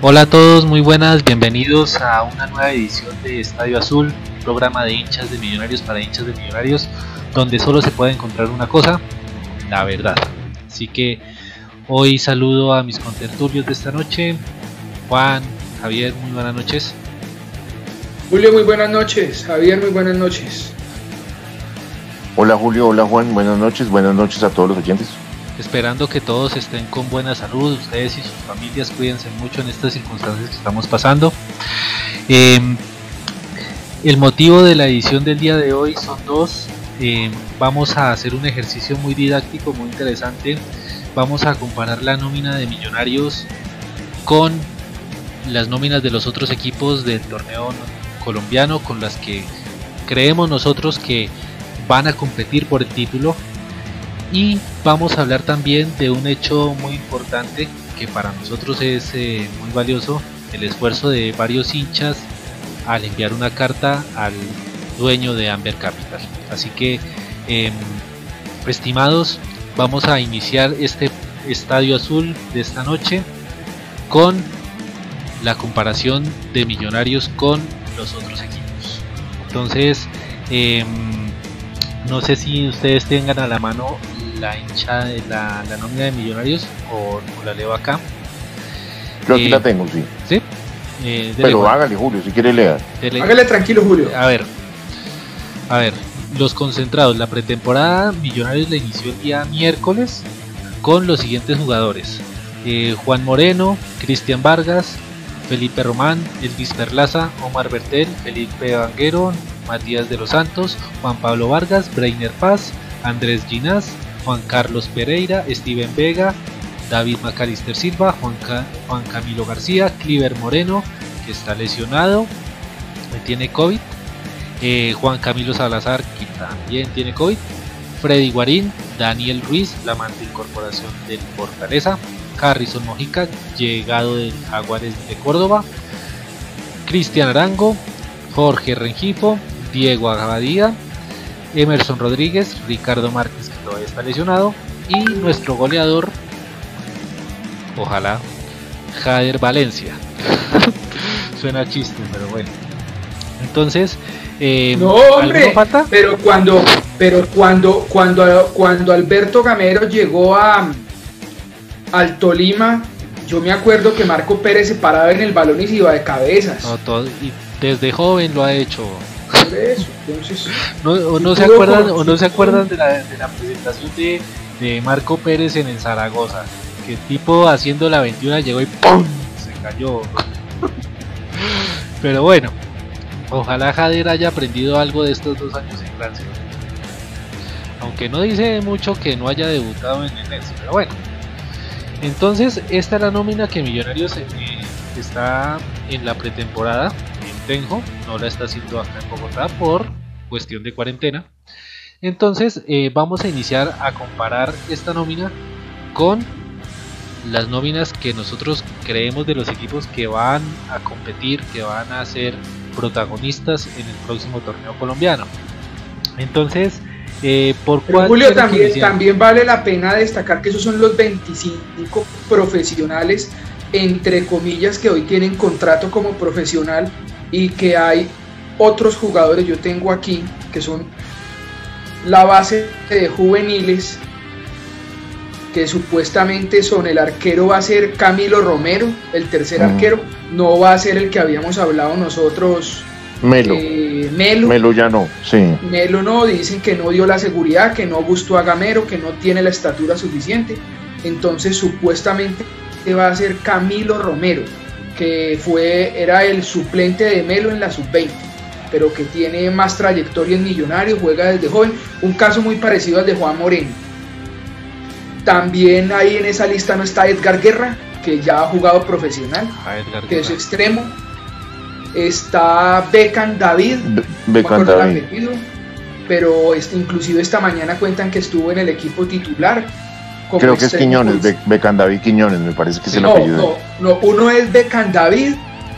Hola a todos, muy buenas, bienvenidos a una nueva edición de Estadio Azul, programa de hinchas de millonarios para hinchas de millonarios, donde solo se puede encontrar una cosa, la verdad. Así que hoy saludo a mis contertulios de esta noche, Juan, Javier, muy buenas noches. Julio, muy buenas noches, Javier, muy buenas noches. Hola Julio, hola Juan, buenas noches, buenas noches a todos los oyentes esperando que todos estén con buena salud, ustedes y sus familias cuídense mucho en estas circunstancias que estamos pasando. Em, el motivo de la edición del día de hoy son dos. Em, vamos a hacer un ejercicio muy didáctico, muy interesante. Vamos a comparar la nómina de Millonarios con las nóminas de los otros equipos del torneo colombiano, con las que creemos nosotros que van a competir por el título y vamos a hablar también de un hecho muy importante que para nosotros es eh, muy valioso, el esfuerzo de varios hinchas al enviar una carta al dueño de Amber Capital. Así que, em, estimados, vamos a iniciar este estadio azul de esta noche con la comparación de millonarios con los otros equipos. Entonces, em, no sé si ustedes tengan a la mano la hincha de la, nómina de millonarios o, la leo acá. Yo aquí la eh, tengo, sí. ¿Sí? Eh, Pero hágale, Julio, si quiere leer. Hágale tranquilo, Julio. A ver, a ver, los concentrados. La pretemporada Millonarios la inició el día miércoles con los siguientes jugadores: eh, Juan Moreno, Cristian Vargas, Felipe Román, Elvis Perlaza, Omar Bertel, Felipe Vanguero, Matías de los Santos, Juan Pablo Vargas, Breiner Paz, Andrés Ginás, Juan Carlos Pereira, Steven Vega, David Macalister Silva, Juan, Camilo García, Cliver Moreno, que está lesionado, tiene COVID, eh, Juan Camilo Salazar, que también tiene COVID, Freddy Guarín, Daniel Ruiz, la amante incorporación del Fortaleza, Harrison Mojica, llegado del Jaguares de Córdoba, Cristian Arango, Jorge Rengifo, Diego Abadía, Emerson Rodríguez, Ricardo Márquez, que todavía está lesionado, y nuestro goleador, ojalá, Jader Valencia. Suena chiste, pero bueno. Entonces, eh, no hombre, pero cuando, pero cuando, cuando, cuando Alberto Gamero llegó a al Tolima, yo me acuerdo que Marco Pérez se paraba en el balón y se iba de cabezas. y desde joven lo ha hecho no, o no se acuerdan, o no se acuerdan de la, presentación de, Marco Pérez en el Zaragoza, que el tipo haciendo la 21 llegó y ¡pum! se cayó. Pero bueno, ojalá Jader haya aprendido algo de estos dos años en Francia. Aunque no dice mucho que no haya debutado en el pero bueno. Entonces, esta es la nómina que Millonarios eh, está en la pretemporada no la está haciendo acá en Bogotá por cuestión de cuarentena. Entonces eh, vamos a iniciar a comparar esta nómina con las nóminas que nosotros creemos de los equipos que van a competir, que van a ser protagonistas en el próximo torneo colombiano. Entonces, eh, por Julio también, también vale la pena destacar que esos son los 25 profesionales, entre comillas, que hoy tienen contrato como profesional y que hay otros jugadores, yo tengo aquí, que son la base de juveniles, que supuestamente son el arquero va a ser Camilo Romero, el tercer arquero, no va a ser el que habíamos hablado nosotros. Melo. Eh, Melo. Melo ya no, sí. Melo no, dicen que no dio la seguridad, que no gustó a Gamero, que no tiene la estatura suficiente. Entonces supuestamente va a ser Camilo Romero que fue, era el suplente de Melo en la sub-20, pero que tiene más trayectoria en Millonario, juega desde joven, un caso muy parecido al de Juan Moreno. También ahí en esa lista no está Edgar Guerra, que ya ha jugado profesional, que es extremo. Está Becan David, Becan David. pero este, inclusive esta mañana cuentan que estuvo en el equipo titular Creo que es Quiñones, Becandavid Quiñones, me parece que es el no, No, no, uno es Becandavid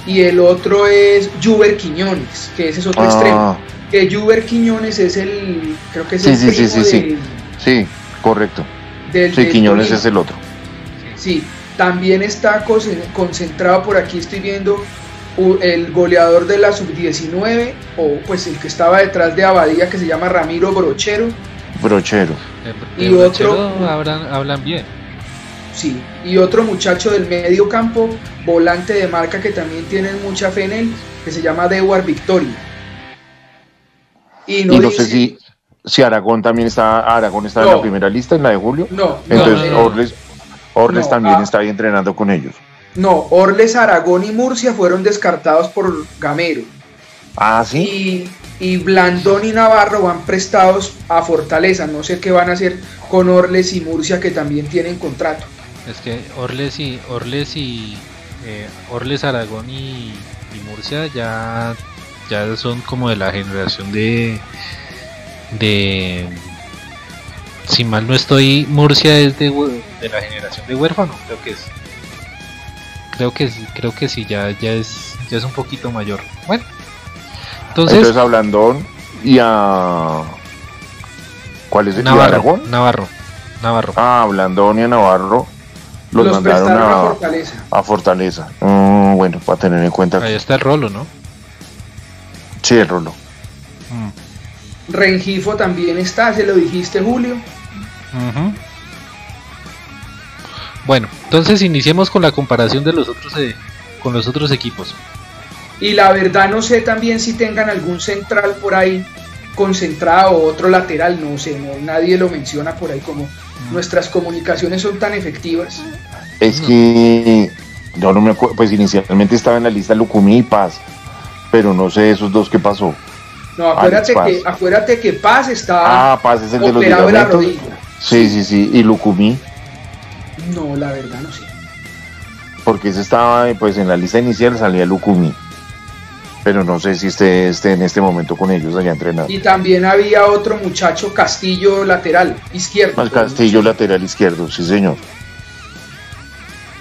y el otro es Juber Quiñones, que ese es otro ah, extremo. que Juber Quiñones es el, creo que es Sí, el sí, sí, primo sí, sí. del- Sí, correcto. del- Sí, del Quiñones es el otro. Sí, también está conce- concentrado por aquí, estoy viendo el goleador de la sub-19, o pues el que estaba detrás de Abadía, que se llama Ramiro Brochero. Brochero. Y otro- Brochero hablan, hablan bien. Sí, y otro muchacho del medio campo, volante de marca que también tienen mucha fe en él, que se llama Dewar Victoria. Y no, y no dice- sé si, si Aragón también está, Aragón está en la primera lista, en la de julio. No, no, Entonces Orles, Orles no, también ah. está ahí entrenando con ellos. no, Orles, Aragón y Murcia fueron descartados por Gamero. Ah, sí. Y, y Blandón y Navarro van prestados a Fortaleza. No sé qué van a hacer con Orles y Murcia que también tienen contrato. Es que Orles y Orles y eh, Orles Aragón y, y Murcia ya ya son como de la generación de de si mal no estoy Murcia es de, de la generación de huérfano creo que es creo que sí, creo que sí ya ya es ya es un poquito mayor bueno entonces, Entonces a Blandón y a. ¿Cuál es el de Navarro? Navarro Navarro Ah, Blandón y a Navarro los, Los, mandaron a a, Fortaleza. a Fortaleza. Mm, bueno, para tener en cuenta. ahí está el rolo no Sí, el rolo. Mm. Rengifo también está, se lo dijiste Julio. Bueno, entonces iniciemos con la comparación de los otros eh, con los otros equipos. Y la verdad no sé también si tengan algún central por ahí concentrado o otro lateral, no sé, no, nadie lo menciona por ahí como nuestras comunicaciones son tan efectivas. Es que yo no me acuerdo, pues inicialmente estaba en la lista Lucumí y Paz, pero no sé esos dos qué pasó. No, acuérdate Alex que, Paz. acuérdate que Paz está Ah, Paz es el de los la rodilla. Sí, sí, sí, y Lucumí, No, la verdad no sé. porque ese estaba pues en la lista inicial salía Lucumí. Pero no sé si esté, esté en este momento con ellos allá entrenando. Y también había otro muchacho Castillo lateral izquierdo. Al Castillo lateral izquierdo, sí señor.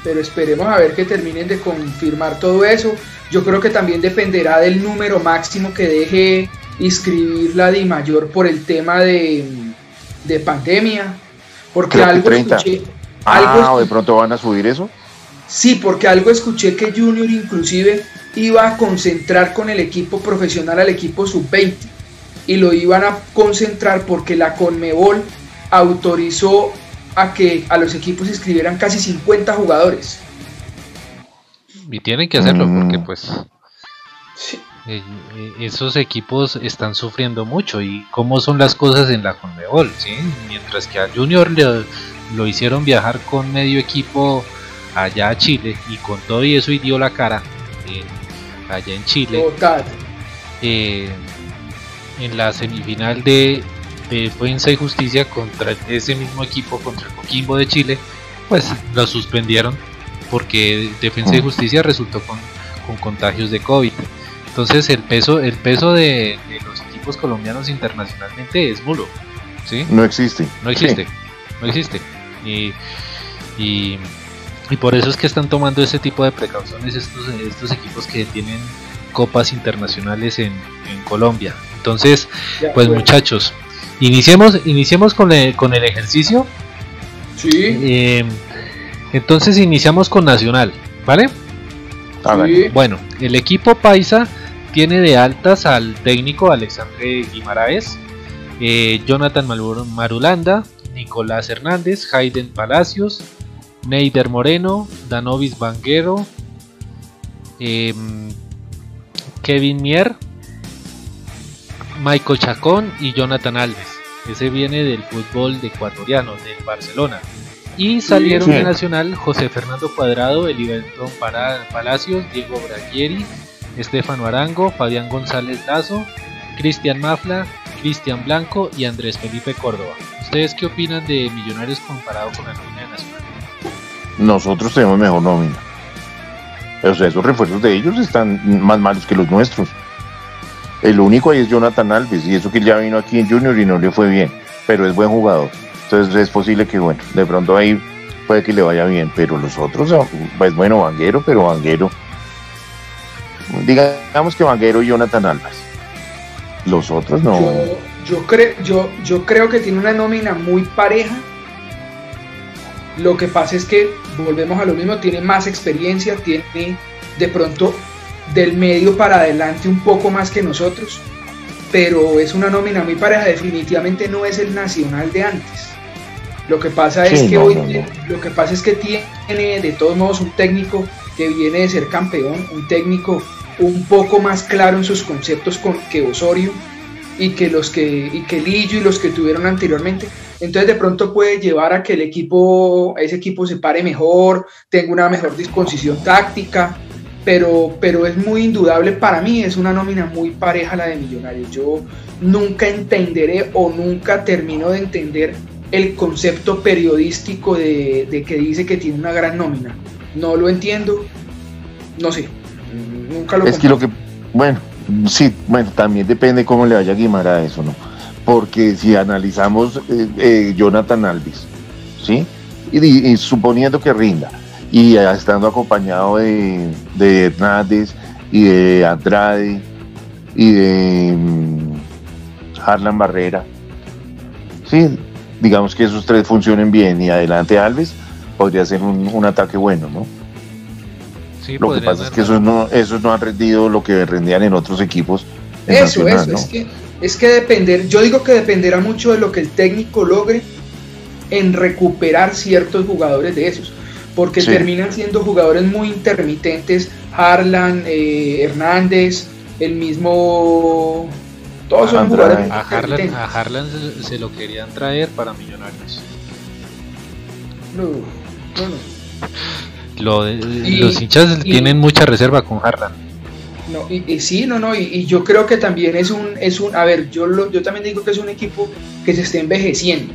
Pero esperemos a ver que terminen de confirmar todo eso. Yo creo que también dependerá del número máximo que deje inscribir la Di Mayor por el tema de, de pandemia. Porque Creo algo 30. escuché. Ah, algo ¿o de pronto van a subir eso? sí, porque algo escuché que Junior inclusive iba a concentrar con el equipo profesional al equipo sub-20 y lo iban a concentrar porque la Conmebol autorizó a que a los equipos inscribieran casi 50 jugadores. Y tienen que hacerlo Mm. porque pues Sí. eh, eh, esos equipos están sufriendo mucho y cómo son las cosas en la Conmebol, ¿sí? Mientras que a Junior le- lo hicieron viajar con medio equipo allá a Chile y con todo y eso y dio la cara allá en Chile. Total. eh, en la semifinal de, de Defensa y Justicia contra ese mismo equipo, contra el Coquimbo de Chile, pues lo suspendieron porque Defensa y. Justicia resultó con, con contagios de COVID. Entonces el peso, el peso de, de los equipos colombianos internacionalmente es nulo, ¿sí? No existe. No existe, no existe. Y, y, y por eso es que están tomando ese tipo de precauciones estos, estos equipos que tienen copas internacionales en, en Colombia. Entonces, pues muchachos, iniciemos, iniciemos con el, con el ejercicio. Sí, Eh, entonces iniciamos con Nacional, ¿vale? Sí. Bueno, el equipo Paisa tiene de altas al técnico Alexandre Guimaraes, eh, Jonathan Marulanda, Nicolás Hernández, Hayden Palacios, Neider Moreno, Danovis Banguero, em, Kevin Mier, Michael Chacón y Jonathan Alves. Ese viene del fútbol de ecuatoriano, del Barcelona. Y salieron de Nacional José Fernando Cuadrado, Eliberton Para- Palacios, Diego Bragieri, Estefano Arango, Fabián González Lazo, Cristian Mafla, Cristian Blanco y Andrés Felipe Córdoba. ¿Ustedes qué opinan de Millonarios comparado con Nacional? Nosotros tenemos mejor nómina. O sea, esos refuerzos de ellos están más malos que los nuestros. El único ahí es Jonathan Alves, y eso que ya vino aquí en Junior y no le fue bien, pero es buen jugador. Entonces es posible que, bueno, de pronto ahí puede que le vaya bien, pero los otros, pues bueno, Vanguero, pero Vanguero. Digamos que Vanguero y Jonathan Alves. Los otros no. Yo, creo, yo, yo creo que tiene una nómina muy pareja. Lo que pasa es que, volvemos a lo mismo, tiene más experiencia, tiene de pronto del medio para adelante un poco más que nosotros, pero es una nómina muy pareja, definitivamente no es el nacional de antes. Lo que pasa es que hoy lo que pasa es que tiene de todos modos un técnico que viene de ser campeón, un técnico un poco más claro en sus conceptos con, que Osorio y que los que y que Lillo y los que tuvieron anteriormente. Entonces de pronto puede llevar a que el equipo, ese equipo se pare mejor, tenga una mejor disposición táctica, pero, pero es muy indudable para mí, es una nómina muy pareja la de Millonarios. Yo nunca entenderé o nunca termino de entender el concepto periodístico de, de que dice que tiene una gran nómina. No lo entiendo, no sé, nunca lo Es que lo que, bueno, sí, bueno, también depende cómo le vaya a Guimar a eso, ¿no? Porque si analizamos eh, eh, Jonathan Alvis, ¿sí? Y, suponiendo que rinda, y estando acompañado de, de Hernández y de Andrade y de um, Harlan Barrera, sí, digamos que esos tres funcionen bien y adelante Alves, podría ser un, ataque bueno, ¿no? lo que pasa es que esos no, esos no han rendido lo que rendían en otros equipos. eso, eso, es, que, es que depender, yo digo que dependerá mucho de lo que el técnico logre en recuperar ciertos jugadores de esos, porque terminan siendo jugadores muy intermitentes, Harlan, eh, Hernández, el mismo todos son jugadores a Harlan, a Harlan se, lo querían traer para Millonarios. No, no, no. los hinchas tienen mucha reserva con Harlan. No, y, sí, no, no, y, yo creo que también es un, es un, a ver, yo, lo, yo también digo que es un equipo que se está envejeciendo,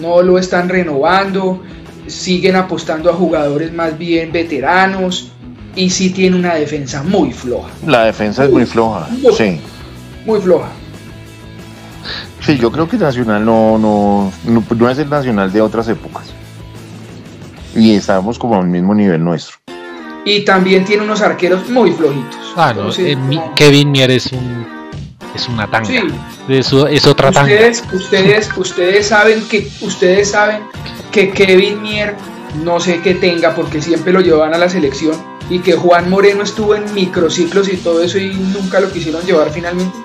no lo están renovando, siguen apostando a jugadores más bien veteranos y sí tiene una defensa muy floja. La defensa es muy floja, sí. Muy floja. Sí, yo creo que Nacional no, no, no, es el Nacional de otras épocas. Y estamos como al mismo nivel nuestro. Y también tiene unos arqueros muy flojitos. Ah, no, eh, Kevin Mier es un es una tanga. Sí. Es, otra tanga. Ustedes, ustedes saben que ustedes saben que Kevin Mier no sé qué tenga porque siempre lo llevaban a la selección y que Juan Moreno estuvo en microciclos y todo eso y nunca lo quisieron llevar finalmente.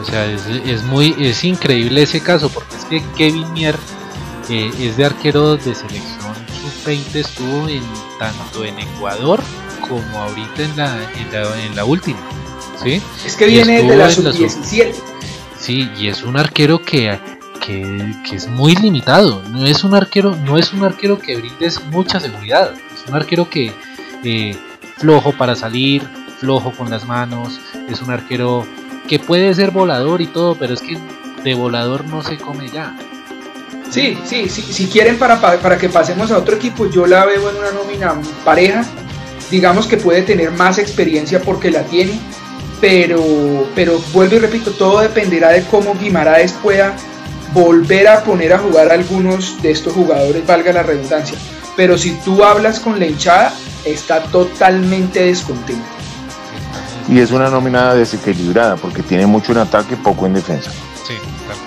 O sea, es, muy es increíble ese caso, porque es que Kevin Mier eh, es de arquero de selección sub-20, estuvo en, tanto en Ecuador como ahorita en la, en la, última. ¿sí? Es que viene de la sub-17. Sí, y es un arquero que, que, que, es muy limitado. No es un arquero, no es un arquero que brinde mucha seguridad. Es un arquero que eh, flojo para salir, flojo con las manos. Es un arquero que puede ser volador y todo, pero es que de volador no se come ya. Sí, sí, sí si quieren para, para, que pasemos a otro equipo, yo la veo en una nómina pareja, digamos que puede tener más experiencia porque la tiene, pero, pero vuelvo y repito, todo dependerá de cómo Guimaraes pueda volver a poner a jugar a algunos de estos jugadores, valga la redundancia. Pero si tú hablas con la hinchada, está totalmente descontento y es una nómina desequilibrada porque tiene mucho en ataque, poco en defensa.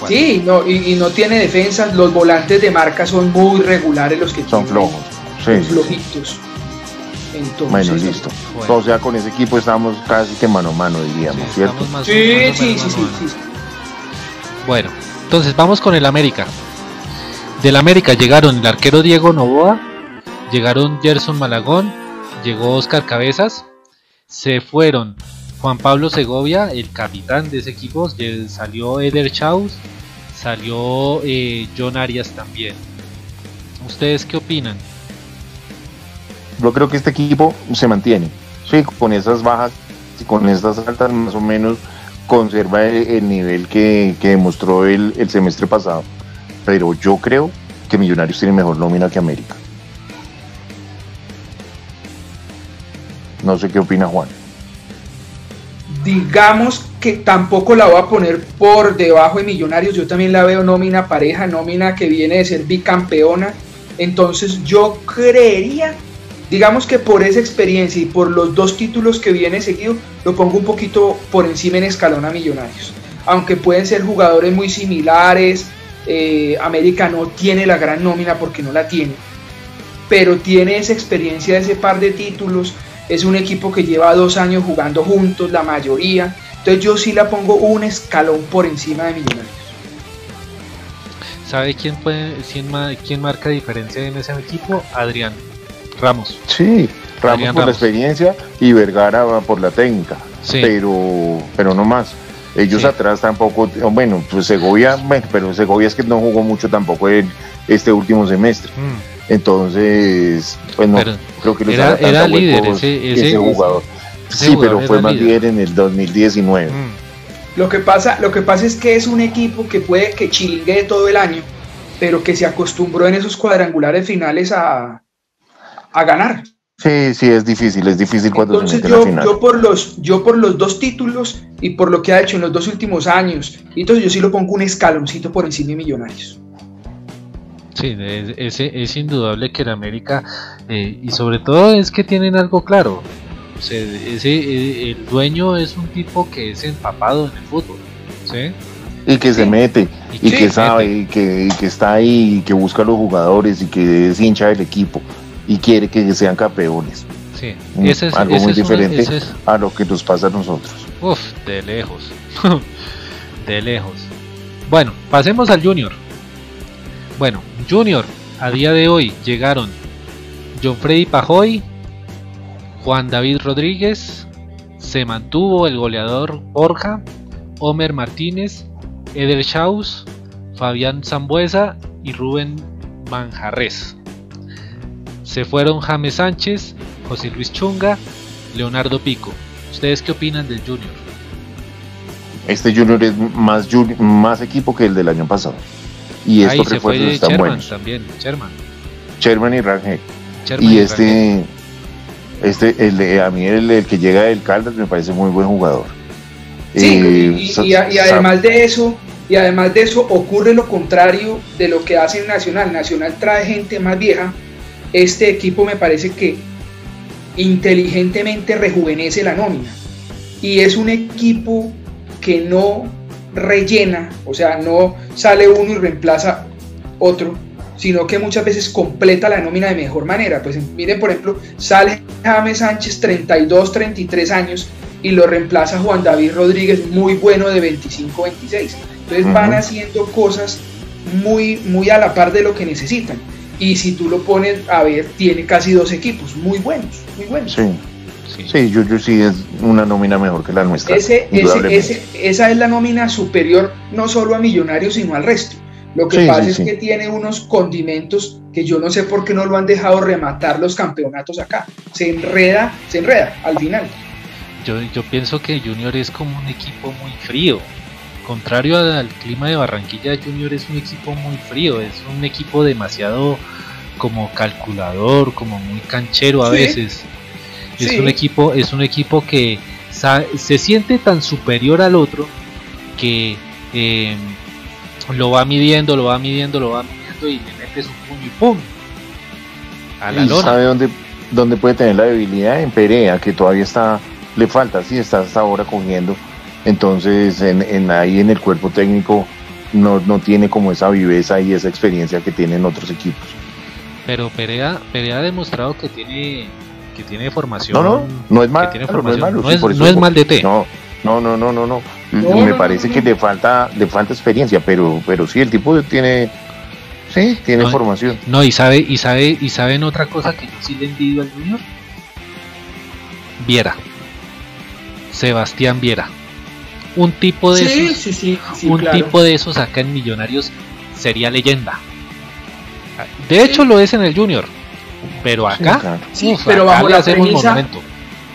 Sí, tal cual. Sí, no, y, no tiene defensa, los volantes de marca son muy regulares los que son flojos, sí, flojitos. Entonces, bueno, listo. O sea, con ese equipo estamos casi que mano a mano, diríamos, ¿cierto? sí, sí, sí, sí, sí. Bueno, entonces vamos con el América. Del América llegaron el arquero Diego Novoa, llegaron Gerson Malagón, llegó Oscar Cabezas, se fueron Juan Pablo Segovia, el capitán de ese equipo, salió Eder Chaus, salió eh, John Arias también. ¿Ustedes qué opinan? Yo creo que este equipo se mantiene, sí, con esas bajas y con estas altas más o menos conserva el, nivel que, demostró el, el semestre pasado. Pero yo creo que Millonarios tiene mejor nómina que América. No sé qué opina Juan. Digamos que tampoco la voy a poner por debajo de Millonarios. Yo también la veo nómina pareja, nómina que viene de ser bicampeona. Entonces yo creería, digamos que por esa experiencia y por los dos títulos que viene seguido, lo pongo un poquito por encima en escalón a Millonarios. aunque pueden ser jugadores muy similares, eh, América no tiene la gran nómina porque no la tiene, pero tiene esa experiencia de ese par de títulos, es un equipo que lleva dos años jugando juntos, la mayoría, entonces yo sí la pongo un escalón por encima de Millonarios. ¿Sabe quién, puede, quién, marca diferencia en ese equipo? Adrián Ramos. Sí, Ramos por la experiencia y Vergara por la técnica, pero, pero no más. Ellos atrás tampoco, bueno, pues Segovia, bueno, pero Segovia es que no jugó mucho tampoco en este último semestre. Mm. Entonces, pues no, creo que era, era líder ese, ese, jugador. sí, pero fue más líder en el 2019. Mm. Lo que pasa, lo que pasa es que es un equipo que puede que chingue todo el año, pero que se acostumbró en esos cuadrangulares finales a, a ganar. Sí, sí, es difícil, es difícil cuando Entonces yo, yo por los, yo por los dos títulos y por lo que ha hecho en los dos últimos años, entonces yo sí lo pongo un escaloncito por encima de Millonarios. Sí, es, es, indudable que en América, eh, y sobre todo es que tienen algo claro, ese, eh, el dueño es un tipo que es empapado en el fútbol, ¿sí? Y que se mete, y, que sabe, y que, y que, está ahí, y que busca a los jugadores, y que es hincha del equipo y quiere que sean campeones. Sí, mm, ese es, algo muy diferente a lo que nos pasa a nosotros. Uf, de lejos. de lejos. Bueno, pasemos al Junior. Bueno, Junior, a día de hoy llegaron John Freddy Pajoy, Juan David Rodríguez, se mantuvo el goleador Borja, Homer Martínez, Eder Schaus, Fabián Zambuesa y Rubén Manjarres. Se fueron James Sánchez, José Luis Chunga, Leonardo Pico. ¿Ustedes qué opinan del Junior? Este Junior es más, más equipo que el del año pasado. Y estos se refuerzos están Sherman buenos. también, Sherman. Sherman y Rangel. y este, este el, a mí el, que llega del Caldas me parece muy buen jugador. Sí, y, y, además de eso, y además de eso ocurre lo contrario de lo que hace Nacional. Nacional trae gente más vieja este equipo me parece que inteligentemente rejuvenece la nómina. Y es un equipo que no rellena, o sea, no sale uno y reemplaza otro, sino que muchas veces completa la nómina de mejor manera. Pues miren, por ejemplo, sale James Sánchez 32, 33 años y lo reemplaza Juan David Rodríguez, muy bueno de 25, 26. Entonces van haciendo cosas muy, muy a la par de lo que necesitan y si tú lo pones a ver, tiene casi dos equipos muy buenos, muy buenos. Sí. Sí, sí sí es una nómina mejor que la nuestra. Ese, ese, esa es la nómina superior no solo a Millonarios, sino al resto. Lo que pasa es que tiene unos condimentos que yo no sé por qué no lo han dejado rematar los campeonatos acá. Se enreda, se enreda al final. Yo, yo pienso que Junior es como un equipo muy frío. Contrario al clima de Barranquilla, Junior es un equipo muy frío, es un equipo demasiado como calculador, como muy canchero a veces. Es un equipo, es un equipo que se siente tan superior al otro que em, lo va midiendo, lo va midiendo, lo va midiendo y le mete su puño y pum. A la lona. ¿Sabe dónde, dónde puede tener la debilidad? En Perea, que todavía está, le falta, sí, está hasta ahora cogiendo entonces, en, ahí en el cuerpo técnico no, no tiene como esa viveza y esa experiencia que tienen otros equipos. Pero Perea, Perea ha demostrado que tiene que tiene formación. No, no, no es mal, no es, malo, no es, mal de té. No, no, no, no, no, no. Me parece que le falta, le falta experiencia, pero, pero sí, el tipo tiene, sí, tiene formación. No, y sabe, y sabe, y saben otra cosa que yo sí le envidio al Junior. Viera. Sebastián Viera un tipo de esos, un tipo de esos acá en Millonarios sería leyenda. De hecho lo es en el Junior, pero acá, pero bajo la premisa,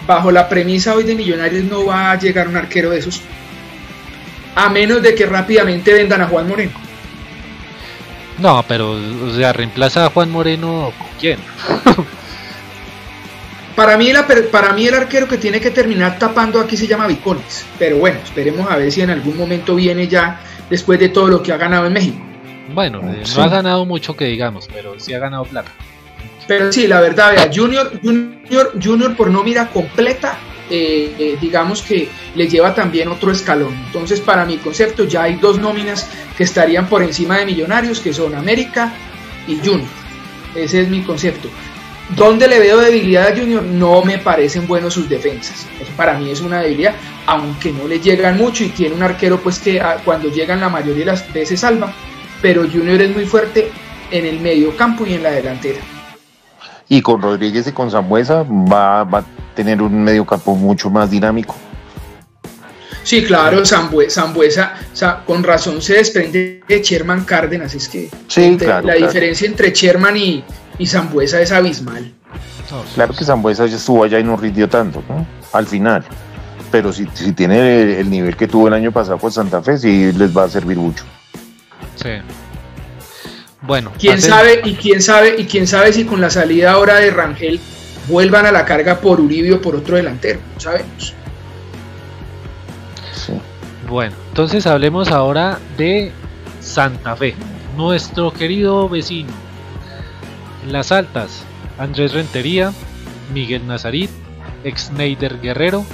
bajo la premisa hoy de Millonarios no va a llegar un arquero de esos, a menos de que rápidamente vendan a Juan Moreno. No, pero o sea, reemplaza a Juan Moreno con quién? Para mí, el, para mí el arquero que tiene que terminar tapando aquí se llama Vicones. Pero bueno, esperemos a ver si en algún momento viene ya después de todo lo que ha ganado en México. Bueno, eh, no ha ganado mucho que digamos, pero sí ha ganado plata. Pero sí, la verdad, vea, Junior, Junior, Junior por nómina completa eh, eh, digamos que le lleva también otro escalón. Entonces, para mi concepto, ya hay dos nóminas que estarían por encima de Millonarios, que son América y Junior. Ese es mi concepto. ¿Dónde le veo debilidad a Junior? No me parecen buenos sus defensas. para mí es una debilidad, aunque no le llegan mucho y tiene un arquero pues que ah, cuando llegan la mayoría de las veces salva. Pero Junior es muy fuerte en el medio campo y en la delantera. Y con Rodríguez y con Zambuesa va, va a tener un medio campo mucho más dinámico. Sí, claro, Zambuesa, con razón se desprende de Sherman Cárdenas, es que la diferencia entre Sherman y, y Zambuesa es abismal. Claro que Zambuesa ya estuvo allá y no rindió tanto, ¿no? Al final. Pero si, si tiene el, nivel que tuvo el año pasado con Santa Fe, sí les va a servir mucho. Sí. Bueno. ¿Quién sabe y quién sabe y quién sabe si con la salida ahora de Rangel vuelvan a la carga por Uribe o por otro delantero? No sabemos. Bueno, entonces hablemos ahora de Santa Fe, nuestro querido vecino. En las altas, Andrés Rentería, Miguel Nazarit, Exneider Guerrero,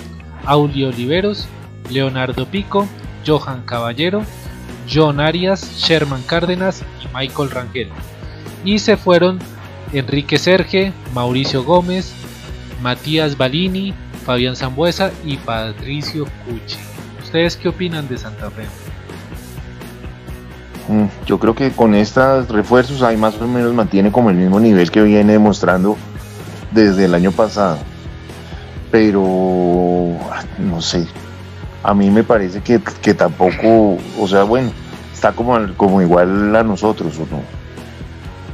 Aulio Oliveros, Leonardo Pico, Johan Caballero, John Arias, Sherman Cárdenas y Michael Rangel. Y se fueron Enrique Serge, Mauricio Gómez, Matías Balini, Fabián Zambuesa y Patricio Cuchi. ¿Ustedes qué opinan de Santa Fe? Mm, yo creo que con estos refuerzos hay más o menos mantiene como el mismo nivel que viene demostrando desde el año pasado. Pero no sé, a mí me parece que, tampoco, o sea, bueno, está como, como igual a nosotros, ¿o no?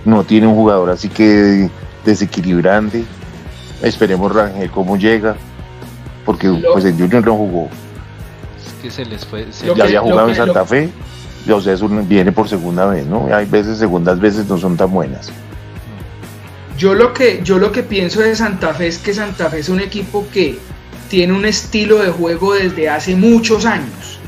No tiene un jugador así que desequilibrante. Esperemos Rangel cómo llega, porque pues el Junior no jugó que se les fue. ya había jugado en Santa Fe, o sea, eso viene por segunda vez, ¿no? Hay veces, segundas veces no son tan buenas. Yo lo que, yo lo que pienso de Santa Fe es que Santa Fe es un equipo que tiene un estilo de juego desde hace muchos años.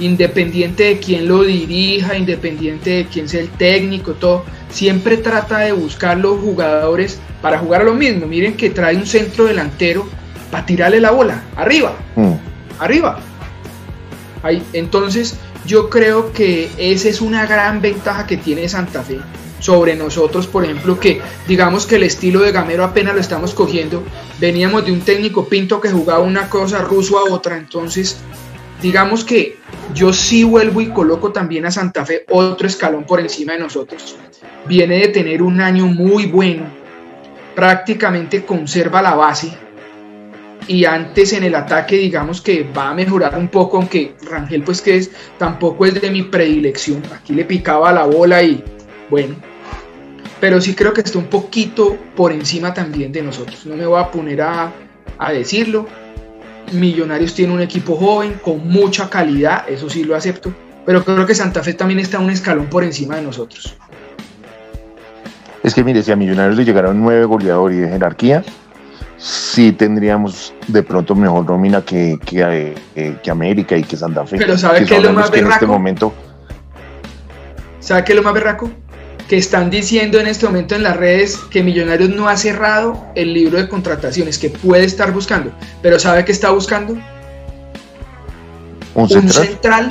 Independiente de quién lo dirija, independiente de quién sea el técnico, todo, siempre trata de buscar los jugadores para jugar a lo mismo. Miren que trae un centro delantero para tirarle la bola, arriba, mm. arriba entonces, yo creo que esa es una gran ventaja que tiene Santa Fe sobre nosotros, por ejemplo, que digamos que el estilo de Gamero apenas lo estamos cogiendo. Veníamos de un técnico pinto que jugaba una cosa ruso a otra, entonces digamos que yo sí vuelvo y coloco también a Santa Fe otro escalón por encima de nosotros. Viene de tener un año muy bueno, prácticamente conserva la base, y antes en el ataque digamos que va a mejorar un poco, aunque Rangel pues que es, tampoco es de mi predilección, aquí le picaba la bola y bueno, pero sí creo que está un poquito por encima también de nosotros, no me voy a poner a, a decirlo, Millonarios tiene un equipo joven con mucha calidad, eso sí lo acepto, pero creo que Santa Fe también está un escalón por encima de nosotros. Es que mire, si a Millonarios le llegaron nueve goleadores de jerarquía, sí tendríamos de pronto mejor nómina que, que, eh, que América y que Santa Fe. Pero ¿sabe qué es lo más berraco? En este momento... ¿Sabe qué es lo más berraco? Que están diciendo en este momento en las redes que Millonarios no ha cerrado el libro de contrataciones, que puede estar buscando. Pero ¿sabe qué está buscando? Un central,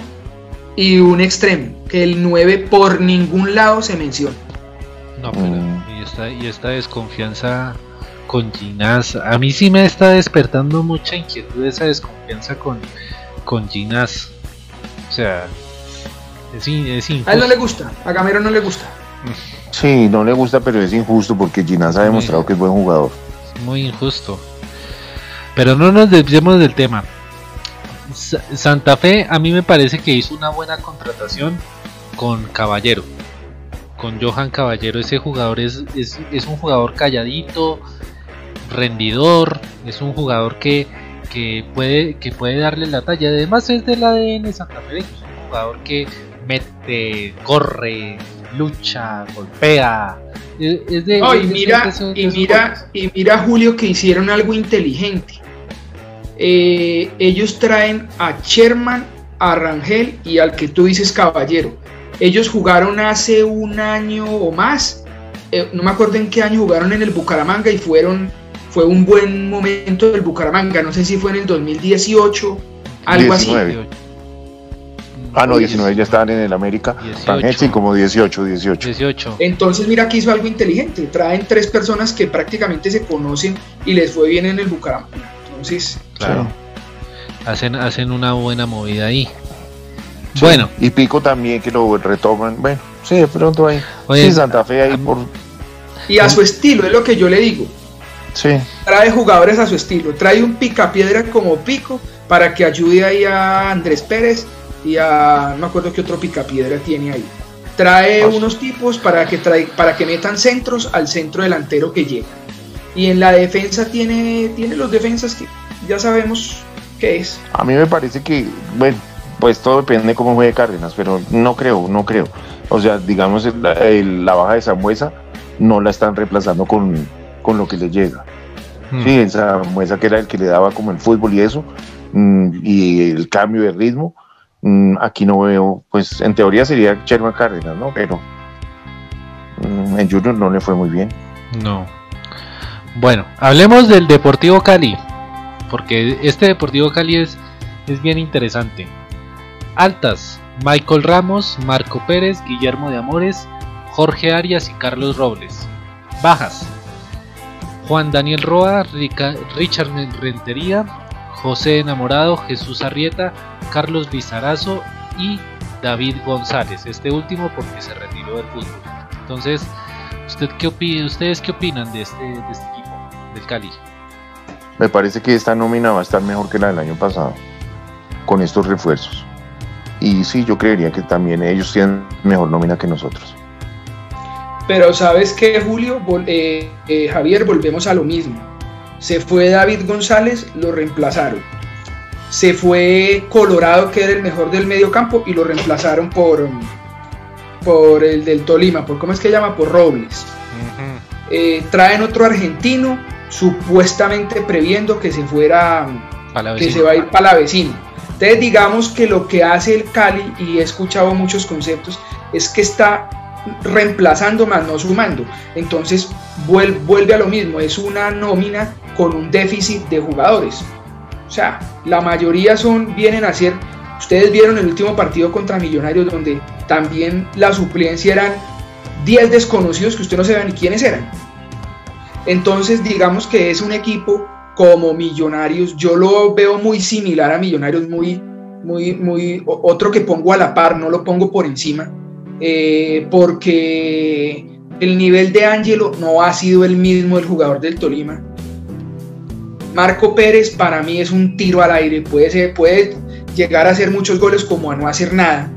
y un extremo, que el 9 por ningún lado se menciona. No, pero mm. y, esta, y esta desconfianza con Ginás. A mí sí me está despertando mucha inquietud esa desconfianza con, con Ginás. O sea, es, es injusto. A él no le gusta, a Gamero no le gusta. Sí, no le gusta, pero es injusto porque Ginás ha demostrado que es buen jugador. Es muy injusto. Pero no nos desviemos del tema. Santa Fe a mí me parece que hizo una buena contratación con Caballero. Con Johan Caballero, ese jugador es, es, es un jugador calladito, rendidor, es un jugador que, que, puede, que puede darle la talla. Además es del ADN Santa Fe, es un jugador que mete, corre, lucha, golpea. Es de, y mira, y, mira y mira Julio que hicieron algo inteligente. Eh, ellos traen a Sherman, a Rangel y al que tú dices Caballero. Ellos jugaron hace un año o más, eh, no me acuerdo en qué año jugaron en el Bucaramanga y fueron fue un buen momento del Bucaramanga. No sé si fue en el 2018, algo 19. así. Ah, no, 19 ya estaban en el América. 18. Sí, como 18, 18. 18. Entonces, mira que hizo algo inteligente. Traen tres personas que prácticamente se conocen y les fue bien en el Bucaramanga. Entonces, claro. Hacen, hacen una buena movida ahí. Bueno. Y Pico también que lo retoman. Bueno, sí, de pronto ahí. sí, Santa Fe ahí por. Y a su estilo, es lo que yo le digo. Sí. Trae jugadores a su estilo. Trae un picapiedra como Pico para que ayude ahí a Andrés Pérez y a. No me acuerdo qué otro picapiedra tiene ahí. Trae unos tipos para que, trae, para que metan centros al centro delantero que llega. Y en la defensa tiene, tiene los defensas que ya sabemos qué es. A mí me parece que, bueno, pues todo depende de cómo juegue Cárdenas, pero no creo, no creo. O sea, digamos, la baja de Zambuesa no la están reemplazando con, lo que le llega. Hmm. Sí, esa Zambuesa que era el que le daba como el fútbol y eso, mm, y el cambio de ritmo, mm, aquí no veo, pues en teoría sería Sherman Cárdenas, ¿no? Pero mm, en Junior no le fue muy bien. No. Bueno, hablemos del Deportivo Cali, porque este Deportivo Cali es, es bien interesante. Altas: Michael Ramos, Marco Pérez, Guillermo de Amores, Jorge Arias y Carlos Robles. Bajas: Juan Daniel Roa, Richard Rentería, José Enamorado, Jesús Arrieta, Carlos Lizarazo y David González. Este último porque se retiró del fútbol. Entonces, ¿usted qué opina, ¿ustedes qué opinan de este, de este equipo, del Cali? Me parece que esta nómina va a estar mejor que la del año pasado, con estos refuerzos. Y sí, yo creería que también ellos tienen mejor nómina que nosotros. Pero sabes que Julio, eh, eh, Javier, volvemos a lo mismo. Se fue David González, lo reemplazaron. Se fue Colorado, que era el mejor del medio campo, y lo reemplazaron por, por el del Tolima, por cómo es que llama, por Robles. Eh, traen otro argentino, supuestamente previendo que se fuera, que se va a ir para la vecina entonces digamos que lo que hace el Cali, y he escuchado muchos conceptos, es que está reemplazando más no sumando. Entonces vuelve, a lo mismo, es una nómina con un déficit de jugadores. O sea, la mayoría son, vienen a ser, ustedes vieron el último partido contra Millonarios donde también la suplencia eran 10 desconocidos que usted no sabe ni quiénes eran. Entonces digamos que es un equipo como Millonarios, yo lo veo muy similar a Millonarios, muy, muy, muy, otro que pongo a la par, no lo pongo por encima, eh, porque el nivel de Ángelo no ha sido el mismo del jugador del Tolima. Marco Pérez para mí es un tiro al aire, puede, ser, puede llegar a hacer muchos goles como a no hacer nada.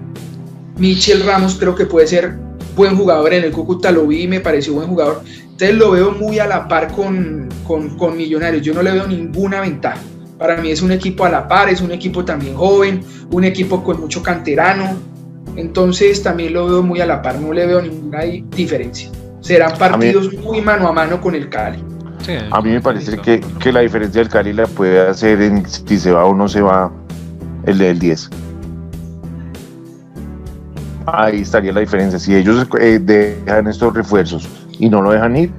Michel Ramos creo que puede ser buen jugador en el Cúcuta, lo vi y me pareció buen jugador. Entonces lo veo muy a la par con, con, Millonarios, yo no le veo ninguna ventaja. Para mí es un equipo a la par, es un equipo también joven, un equipo con mucho canterano. Entonces también lo veo muy a la par, no le veo ninguna diferencia. Serán partidos muy mano a mano con el Cali. A mí me parece que, que, la diferencia del Cali la puede hacer en si se va o no se va el del 10 ahí estaría la diferencia. Si ellos eh, dejan estos refuerzos y no lo dejan ir,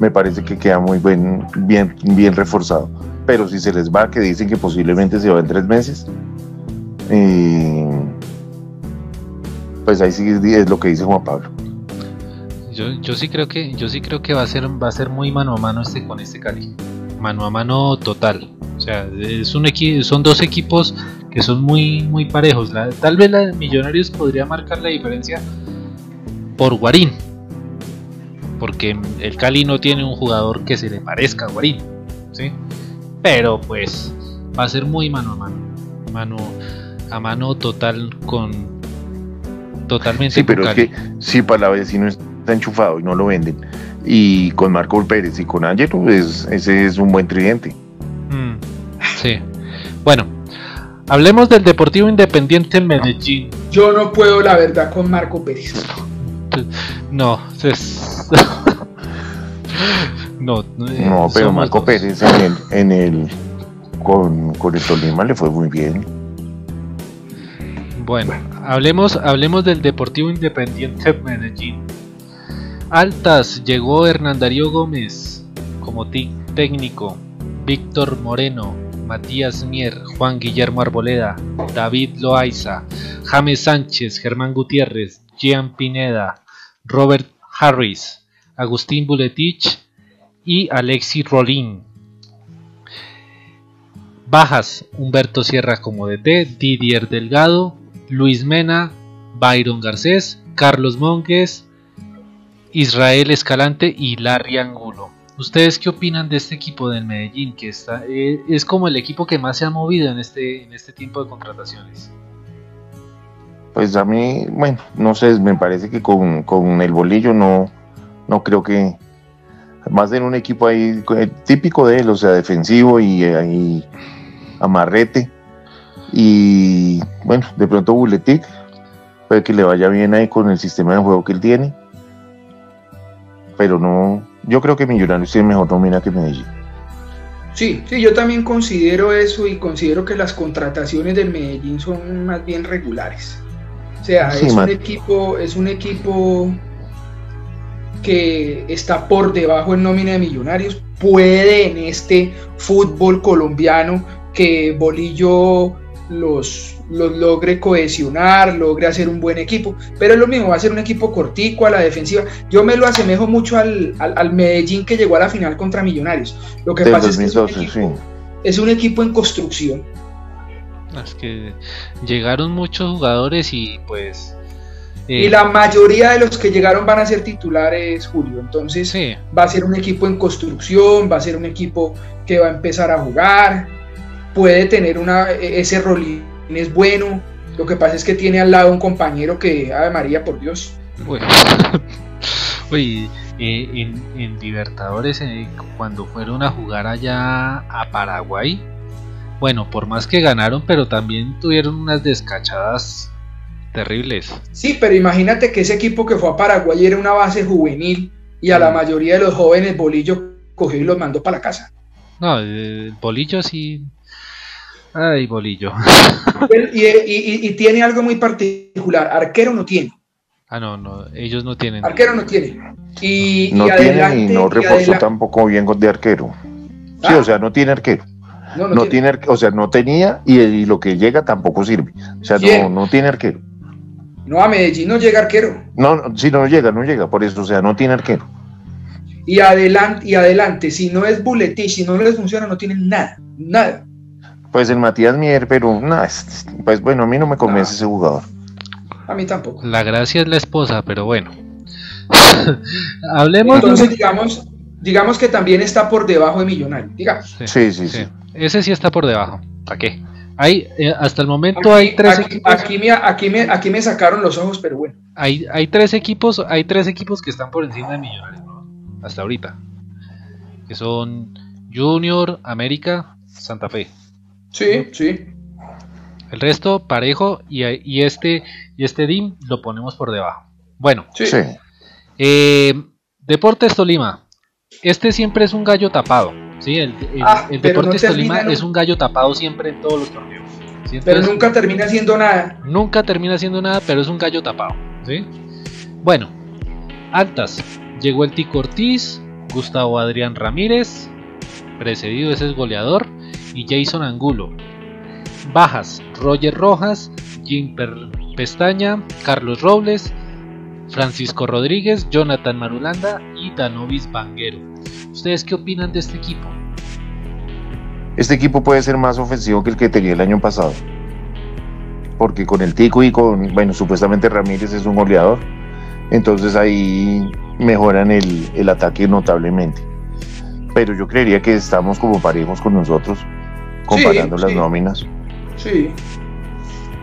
me parece que queda muy buen, bien, bien reforzado. Pero si se les va, que dicen que posiblemente se va en tres meses, pues ahí sí es lo que dice Juan Pablo. Yo, yo sí creo que yo sí creo que va a ser va a ser muy mano a mano este con este Cali mano a mano total o sea es un son dos equipos que son muy muy parejos. tal vez la de Millonarios podría marcar la diferencia por Guarín, porque el Cali no tiene un jugador que se le parezca a Guarín, ¿sí? Pero pues va a ser muy mano a mano, mano a mano total con totalmente. Sí, pero es que si para la vecino está enchufado y no lo venden, y con Marco Pérez y con Ángel, pues ese es un buen tridente. Mm, sí. Bueno, Hablemos del Deportivo Independiente en Medellín. Yo no puedo, la verdad, con Marco Pérez. No, es... no, no, pero Marco Pérez en el, en el con, con, el Tolima le fue muy bien. Bueno, hablemos, hablemos del Deportivo Independiente Medellín. Altas, llegó Hernán Darío Gómez como Técnico, Víctor Moreno, Matías Mier, Juan Guillermo Arboleda, David Loaiza, James Sánchez, Germán Gutiérrez, Jean Pineda, Robert Harris, Agustín Buletich y Alexis Rolín. Bajas, Humberto Sierra como DT, Didier Delgado, Luis Mena, Byron Garcés, Carlos Monques, Israel Escalante y Larry Angulo. ¿Ustedes qué opinan de este equipo del Medellín? Que está, eh, es como el equipo que más se ha movido en este, en este tiempo de contrataciones. Pues a mí, bueno, no sé, me parece que con, el bolillo no, no creo que. Más en un equipo ahí eh, típico de él, o sea, defensivo y, ahí amarrete. Y bueno, de pronto Buletic, puede que le vaya bien ahí con el sistema de juego que él tiene. Pero no, yo creo que Millonarios tiene mejor nómina que Medellín. Sí, sí, yo también considero eso y considero que las contrataciones del Medellín son más bien regulares. O sea, es un equipo, es un equipo que está por debajo en nómina de Millonarios. Puede en este fútbol colombiano que Bolillo los, los logre cohesionar, logre hacer un buen equipo. Pero es lo mismo, va a ser un equipo cortico a la defensiva. Yo me lo asemejo mucho al, Medellín que llegó a la final contra Millonarios. Lo que pasa es que es un, equipo, en construcción. Es que llegaron muchos jugadores y pues... Y la mayoría de los que llegaron van a ser titulares, Julio. Entonces va a ser un equipo en construcción, va a ser un equipo que va a empezar a jugar, puede tener una, e, ese rolín es bueno. Lo que pasa es que tiene al lado un compañero que, Ave María, por Dios. Bueno. Eh, en, Libertadores, eh, cuando fueron a jugar allá a Paraguay, bueno, por más que ganaron, pero también tuvieron unas descachadas terribles. Sí, pero imagínate que ese equipo que fue a Paraguay era una base juvenil y a la mm. mayoría de los jóvenes Bolillo cogió y los mandó para la casa. No, el Bolillo sí Ay, bolillo. Y, tiene algo muy particular. Arquero no tiene. Ah, no, no, ellos no tienen. Arquero no tiene. Y, no tiene y no reforzó tampoco bien de arquero. Sí, ah. o sea, no tiene arquero. No, tiene. o sea, no tenía y, lo que llega tampoco sirve. O sea, no, no tiene arquero. No, a Medellín no llega arquero. No, si no llega, no llega, por eso, o sea, no tiene arquero. Y adelante, y adelante, si no es buletí, si no les funciona, no tienen nada, nada. Pues el Matías Mier, pero no, pues bueno, a mí no me convence ese jugador. A mí tampoco. La gracia es la esposa, pero bueno. Hablemos. Entonces, digamos, digamos que también está por debajo de Millonario. Digamos. Sí, sí, sí. Ese sí está por debajo. ¿Para qué? Hay, eh, hasta el momento hay tres aquí, equipos. Aquí me, aquí, me, aquí me sacaron los ojos, pero bueno. Hay, hay tres equipos, hay tres equipos que están por encima de Millonarios, Hasta ahorita. Que son Junior, América, Santa Fe. Sí, sí. El resto parejo y, este y este DIM lo ponemos por debajo. Bueno, sí. Eh, Deportes Tolima. Este siempre es un gallo tapado. ¿sí? El, ah, Deportes Tolima es un gallo tapado siempre en todos los torneos. pero nunca termina haciendo nada. Nunca termina haciendo nada, pero es un gallo tapado. ¿sí? Bueno, altas. Llegó el Tico Ortiz, Gustavo Adrián Ramírez, precedido ese es goleador y Jason Angulo. Bajas, Roger Rojas, Jim Pestaña, Carlos Robles, Francisco Rodríguez, Jonathan Marulanda y Danovis Banguero. ¿Ustedes qué opinan de este equipo? Este equipo puede ser más ofensivo que el que tenía el año pasado. Porque con el Tico y con, bueno, supuestamente Ramírez es un goleador. Entonces ahí mejoran el, el ataque notablemente. Pero yo creería que estamos como parejos con nosotros comparando las nóminas. Sí.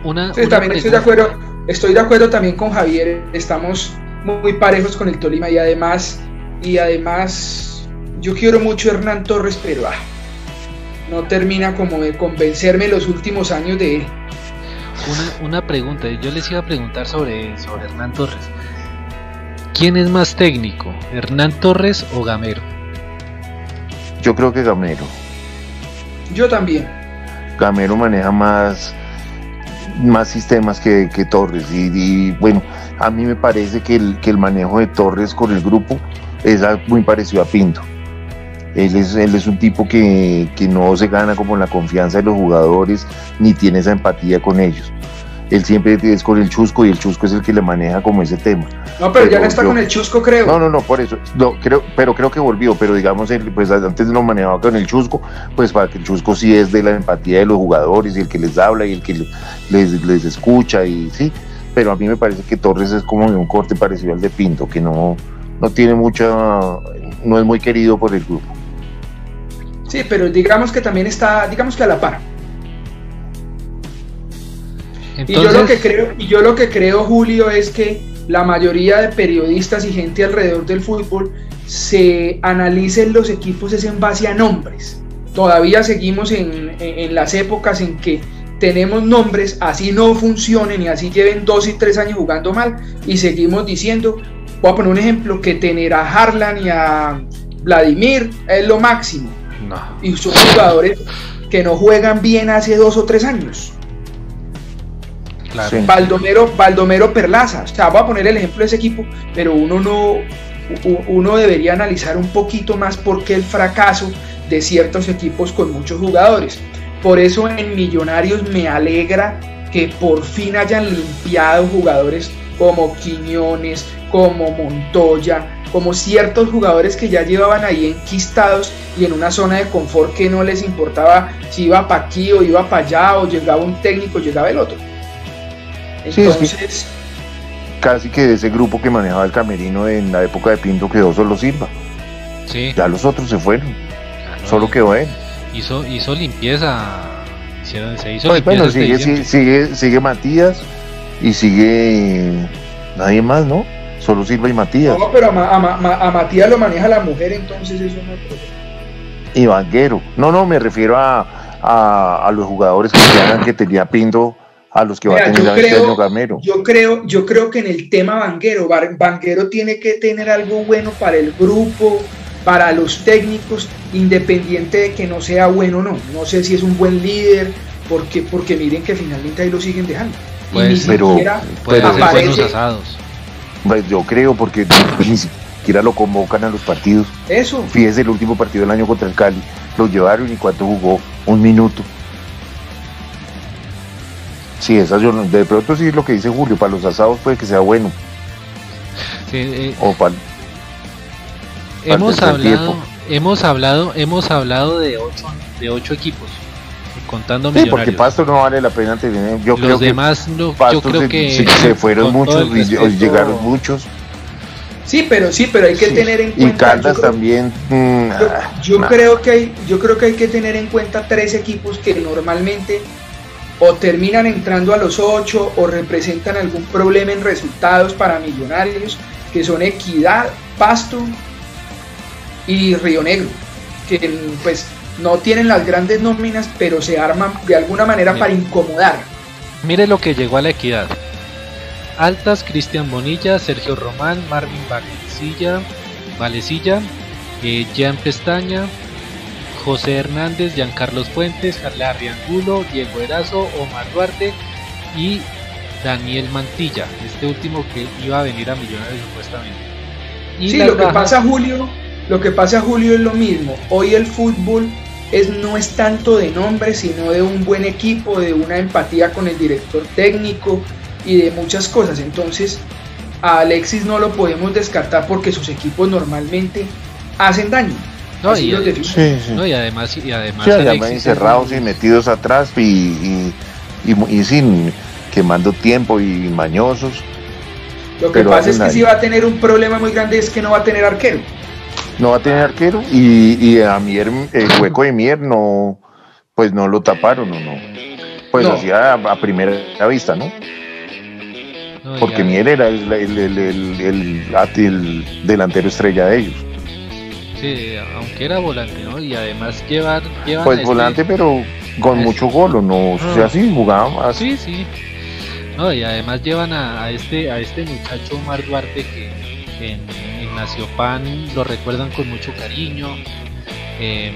Una, también estoy de acuerdo. Estoy de acuerdo también con Javier. Estamos muy parejos con el Tolima y además y además yo quiero mucho a Hernán Torres, pero ah, no termina como de convencerme los últimos años de él. Una, una, pregunta, yo les iba a preguntar sobre, sobre Hernán Torres. ¿Quién es más técnico, Hernán Torres o Gamero? Yo creo que Gamero. Yo también. Gamero maneja más, más sistemas que, Torres. Y, bueno, a mí me parece que el, que el manejo de Torres con el grupo es muy parecido a Pinto. Él es, él es un tipo que, que no se gana como la confianza de los jugadores ni tiene esa empatía con ellos él siempre es con el Chusco y el Chusco es el que le maneja como ese tema. No, pero, ya no está con el Chusco, creo. No, no, no, por eso. No, creo, pero creo que volvió, pero digamos, él, pues antes lo manejaba con el Chusco, pues para que el Chusco sí es de la empatía de los jugadores y el que les habla y el que les, les escucha y sí. Pero a mí me parece que Torres es como de un corte parecido al de Pinto, que no, no tiene mucha, no es muy querido por el grupo. Sí, pero digamos que también está, digamos que a la par. Y, yo lo que creo, y yo lo que creo, Julio, es que la mayoría de periodistas y gente alrededor del fútbol se analicen los equipos es en base a nombres. Todavía seguimos en, las épocas en que tenemos nombres, así no funcionen y así lleven dos y tres años jugando mal y seguimos diciendo, voy a poner un ejemplo, que tener a Harlan y a Vladimir es lo máximo. Y son jugadores que no juegan bien hace dos o tres años. Baldomero, Baldomero Perlaza. O sea, voy a poner el ejemplo de ese equipo, pero uno no, uno debería analizar un poquito más por qué el fracaso de ciertos equipos con muchos jugadores. Por eso en Millonarios me alegra que por fin hayan limpiado jugadores como Quiñones, como Montoya, como ciertos jugadores que ya llevaban ahí enquistados y en una zona de confort que no les importaba si iba para aquí o iba para allá o llegaba un técnico, llegaba el otro entonces, casi que de ese grupo que manejaba el camerino en la época de Pinto quedó solo Silva. Sí. Ya los otros se fueron. Solo quedó él. Hizo, hizo limpieza. se hizo pues, bueno, sigue, sigue, sigue, Matías y sigue nadie más, ¿no? Solo Silva y Matías. No, pero a, Matías lo maneja la mujer, entonces eso no es problema. Y Vanguero. No, no, me refiero a, a, los jugadores que, que tenía Pinto a los que va a tener yo creo, Gamero. Yo creo, yo creo que en el tema Vanguero, Vanguero tiene que tener algo bueno para el grupo, para los técnicos, independiente de que no sea bueno o no. No sé si es un buen líder, porque, porque miren que finalmente ahí lo siguen dejando. Pues, pero, puede buenos asados. Pues yo creo porque ni siquiera lo convocan a los partidos. Eso. Fíjese el último partido del año contra el Cali. Lo llevaron y cuánto jugó un minuto. Sí, esas yo, de pronto sí lo que dice Julio, para los asados puede que sea bueno. Eh, o para, hemos hablado, hemos hablado, hemos hablado de ocho, de ocho equipos, contando sí, porque Pasto no vale la pena tener. Yo los demás, no, yo creo que se, fueron muchos y llegaron muchos. Sí, pero sí, pero hay que tener en cuenta. Y Caldas también. Mm, yo, creo que hay, yo creo que hay que tener en cuenta tres equipos que normalmente o terminan entrando a los ocho o representan algún problema en resultados para millonarios, que son Equidad, Pasto y Río Negro, que pues no tienen las grandes nóminas, pero se arman de alguna manera para incomodar. Mire lo que llegó a la Equidad. Altas, Cristian Bonilla, Sergio Román, Marvin Valecilla, Valecilla eh, Jean Pestaña, José Hernández, Giancarlos Fuentes, Larry Angulo, Diego Erazo, Omar Duarte y Daniel Mantilla, este último que iba a venir a Millonarios supuestamente. Y sí, lo que pasa Julio, lo que pasa Julio es lo mismo. Hoy el fútbol es, no es tanto de nombre, sino de un buen equipo, de una empatía con el director técnico y de muchas cosas. Entonces, a Alexis no lo podemos descartar porque sus equipos normalmente hacen daño. No, y, además, y además, encerrados y metidos atrás y, y, sin quemando tiempo y mañosos. Lo que pasa es que si va a tener un problema muy grande es que no va a tener arquero. No va a tener arquero y, a Mier, el hueco de Mier no, pues no lo taparon o no. Pues así a, primera vista, ¿no? Porque Mier era el, el delantero estrella de ellos. Sí, aunque era volante, ¿no? Y además llevar... pues este volante, pero con mucho gol, ¿no? O sea, sí, jugaba Sí, sí. No, y además llevan a, este a este muchacho Omar Duarte que en, en Naciopan lo recuerdan con mucho cariño. Eh,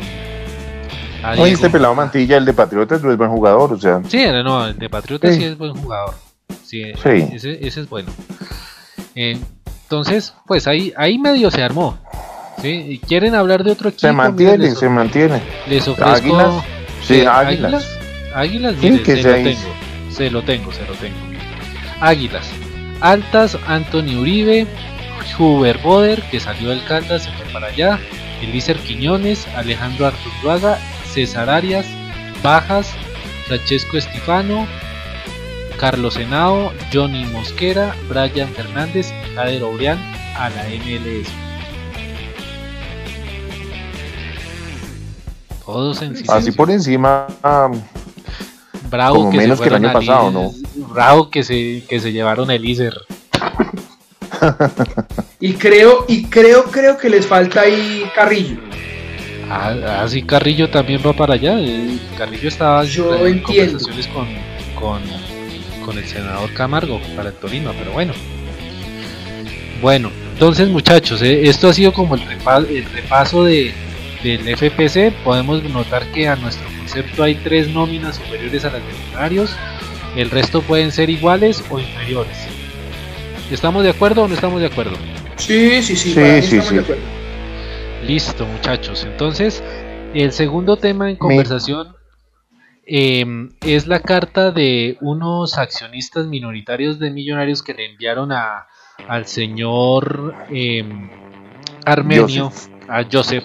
este pelado Mantilla, el de Patriotas, no es buen jugador, o sea. Sí, no, el de Patriotas sí, es buen jugador. Sí, Ese, ese, es bueno. Eh, entonces, pues ahí, ahí medio se armó. ¿Sí? ¿Quieren hablar de otro equipo? Se mantiene, se mantiene. Les ofrezco... Águilas. Sí, eh, águilas. Águilas, Sí, mire, que se lo tengo. Se lo tengo, se lo tengo. Águilas. Altas, Anthony Uribe, Huber Boder, que salió del Caldas, se fue para allá. Elícer Quiñones, Alejandro Arturaga, César Arias, Bajas, Francesco Estifano, Carlos Henao, Johnny Mosquera, Brian Fernández y Jader Obrián a la MLS. Todos en Así silencio. por encima, Bravo como que menos se que el año pasado, Iser- Bravo que se, que se llevaron el Iser. Y creo, y creo, creo que les falta ahí Carrillo. Ah, ah, sí, Carrillo también va para allá. eh, Carrillo estaba Yo en entiendo. conversaciones con, con, con el senador Camargo para el Torino, pero bueno. Bueno, entonces muchachos, eh, esto ha sido como el, repa- el repaso de, del FPC. Podemos notar que a nuestro concepto hay tres nóminas superiores a las de Millonarios. El resto pueden ser iguales o inferiores. ¿Estamos de acuerdo o no estamos de acuerdo? Sí, sí, sí, Sí, para mí sí, estamos sí. de acuerdo. Listo, muchachos. Entonces, el segundo tema en conversación em, es la carta de unos accionistas minoritarios de Millonarios que le enviaron a, al señor em, Armenio, a Joseph.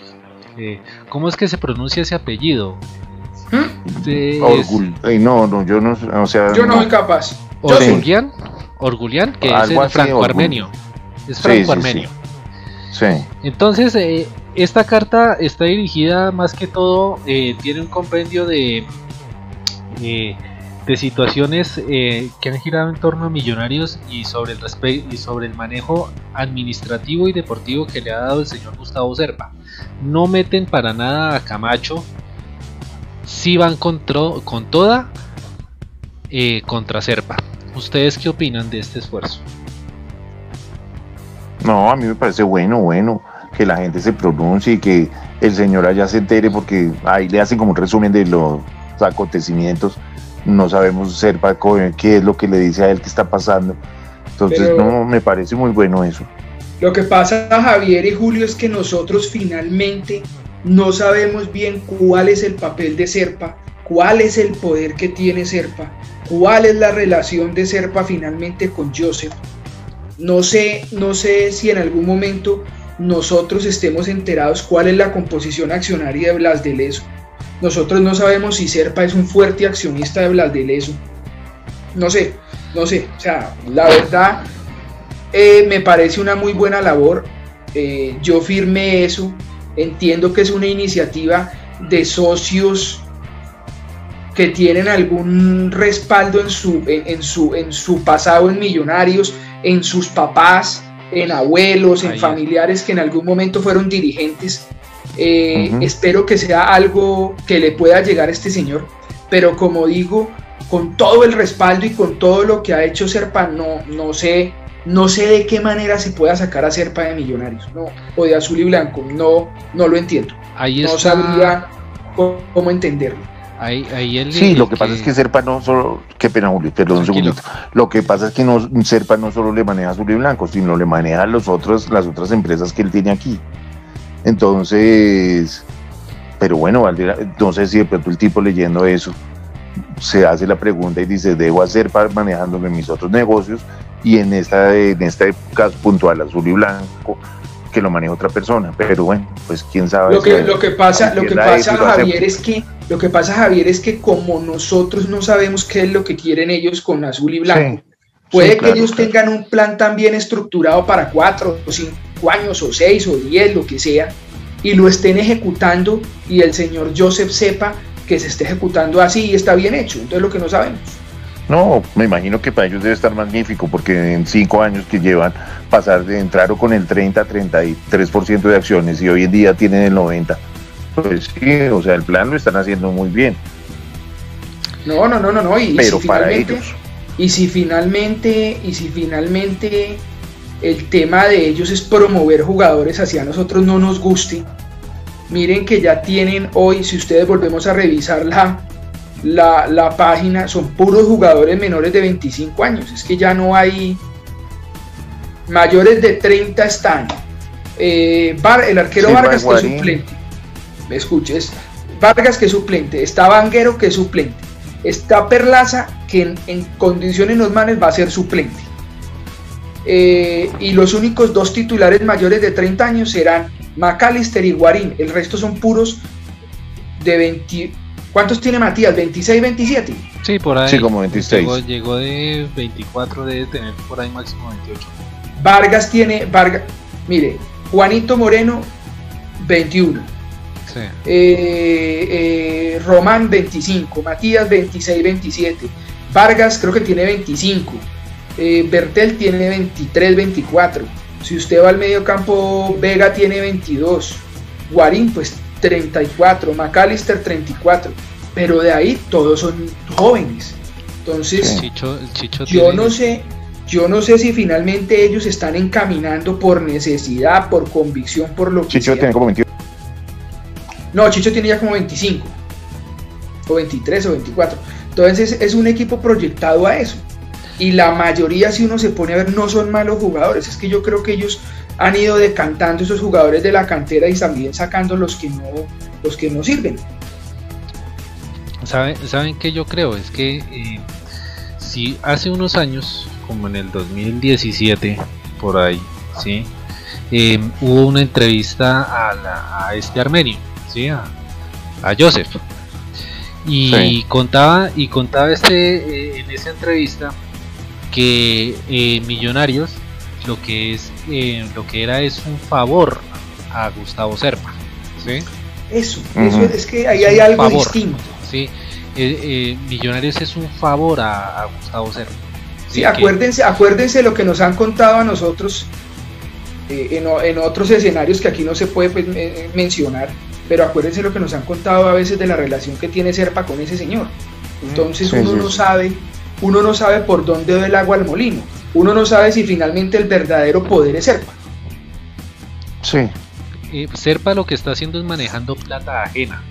Eh, ¿Cómo es que se pronuncia ese apellido? ¿Mm? Es Orgul. Ay, no, no, yo no, o sea, Yo no soy capaz. Orgulian, Orgulian, que es el franco-armenio. Es Sí, sí, franco-armenio. sí. Entonces, eh, esta carta está dirigida más que todo, eh, tiene un compendio de, eh, de situaciones eh, que han girado en torno a millonarios y sobre, el y sobre el manejo administrativo y deportivo que le ha dado el señor Gustavo Serpa. No meten para nada a Camacho, si van con, con toda eh, contra Serpa. ¿Ustedes qué opinan de este esfuerzo? No, a mí me parece bueno, bueno, que la gente se pronuncie y que el señor allá se entere porque ahí le hacen como un resumen de los acontecimientos. No sabemos Serpa co- qué es lo que le dice a él que está pasando. Entonces, Pero- no, me parece muy bueno eso. Lo que pasa, Javier y Julio, es que nosotros finalmente no sabemos bien cuál es el papel de Serpa, cuál es el poder que tiene Serpa, cuál es la relación de Serpa finalmente con Joseph. No sé, no sé si en algún momento nosotros estemos enterados cuál es la composición accionaria de Blas de Leso. Nosotros no sabemos si Serpa es un fuerte accionista de Blas de Leso. No sé, no sé. O sea, la verdad, eh, me parece una muy buena labor. Eh, yo firmé eso. Entiendo que es una iniciativa de socios que tienen algún respaldo en su, en, en su, en su pasado en millonarios, en sus papás, en abuelos, en Ahí. familiares que en algún momento fueron dirigentes. Eh, Ujú. Espero que sea algo que le pueda llegar a este señor, pero como digo, con todo el respaldo y con todo lo que ha hecho Serpa, no, no sé, no sé de qué manera se pueda sacar a Serpa de Millonarios, no, o de Azul y Blanco, no, no lo entiendo, Ahí no está. sabría cómo, cómo entenderlo. Ahí, ahí el- Sí, el lo que pasa es que Serpa no solo, qué pena Julio, perdón un Tranquilo. segundito. Lo que pasa es que no, Serpa no solo le maneja azul y blanco, sino le maneja los otros, las otras empresas que él tiene aquí. Entonces, pero bueno, valdría- sé si de pronto el tipo leyendo eso se hace la pregunta y dice, debo hacer para manejándome mis otros negocios y en esta en este caso puntual azul y blanco que lo maneja otra persona, pero bueno, pues quién sabe. Lo que, si- lo que pasa, lo que pasa eso Javier es que lo que pasa Javier es que como nosotros no sabemos qué es lo que quieren ellos con azul y blanco, Sí, puede sí, que claro, ellos claro. tengan un plan también estructurado para cuatro o cinco años o seis o diez, lo que sea, y lo estén ejecutando y el señor Joseph sepa que se esté ejecutando así y está bien hecho. Entonces lo que no sabemos. No, me imagino que para ellos debe estar magnífico, porque en cinco años que llevan, pasar de entrar con el 30 33% de acciones y hoy en día tienen el 90%. Pues sí, o sea, el plan lo están haciendo muy bien, No, no, no, no, no. Y, y pero si para ellos. Y si finalmente, y si finalmente el tema de ellos es promover jugadores hacia nosotros no nos guste, miren que ya tienen hoy, si ustedes volvemos a revisar la, la, la página, son puros jugadores menores de 25 años. Es que ya no hay mayores de 30 están. Eh, el arquero Vargas que es suplente. Me escuches. Vargas que es suplente. Está Vanguero que es suplente. Está Perlaza que en, condiciones normales va a ser suplente. Eh, y los únicos dos titulares mayores de 30 años serán McAllister y Guarín. El resto son puros de 20. ¿Cuántos tiene Matías? ¿26, 27? Sí, por ahí. Sí, como 26. Llegó, de 24, debe tener por ahí máximo 28. Vargas tiene. Vargas, mire, Juanito Moreno, 21. Sí. Eh, eh, Román, 25. Matías, 26, 27. Vargas, creo que tiene 25. Eh, Bertel tiene 23, 24. Si usted va al medio campo, Vega tiene 22. Guarín, pues 34. McAllister, 34. Pero de ahí todos son jóvenes. Entonces, yo no sé, yo no sé si finalmente ellos están encaminando por necesidad, por convicción, por lo que Chicho tiene como 21. No, Chicho tiene ya como 25. O 23 o 24. Entonces es un equipo proyectado a eso y la mayoría, si uno se pone a ver, no son malos jugadores. Es que yo creo que ellos han ido decantando esos jugadores de la cantera y también sacando los que no, los que no sirven. ¿Saben, ¿Saben qué yo creo? Es que eh, si hace unos años, como en el 2017, por ahí, ¿sí? Eh, hubo una entrevista a, este armenio, ¿sí? a, Joseph. Y contaba y contaba este eh, en esa entrevista que eh, Millonarios lo que es eh, lo que era es un favor a Gustavo Serpa ¿sí? eso, eso es que ahí hay algo distinto. ¿sí? Eh, Millonarios es un favor a, Gustavo Serpa sí, acuérdense acuérdense lo que nos han contado a nosotros en, en, otros escenarios que aquí no se puede pues, mencionar pero acuérdense lo que nos han contado a veces de la relación que tiene Serpa con ese señor. Entonces uno no sabe uno no sabe por dónde va el agua al molino. Uno no sabe si finalmente el verdadero poder es Serpa. Sí. Eh, Serpa lo que está haciendo es manejando plata ajena.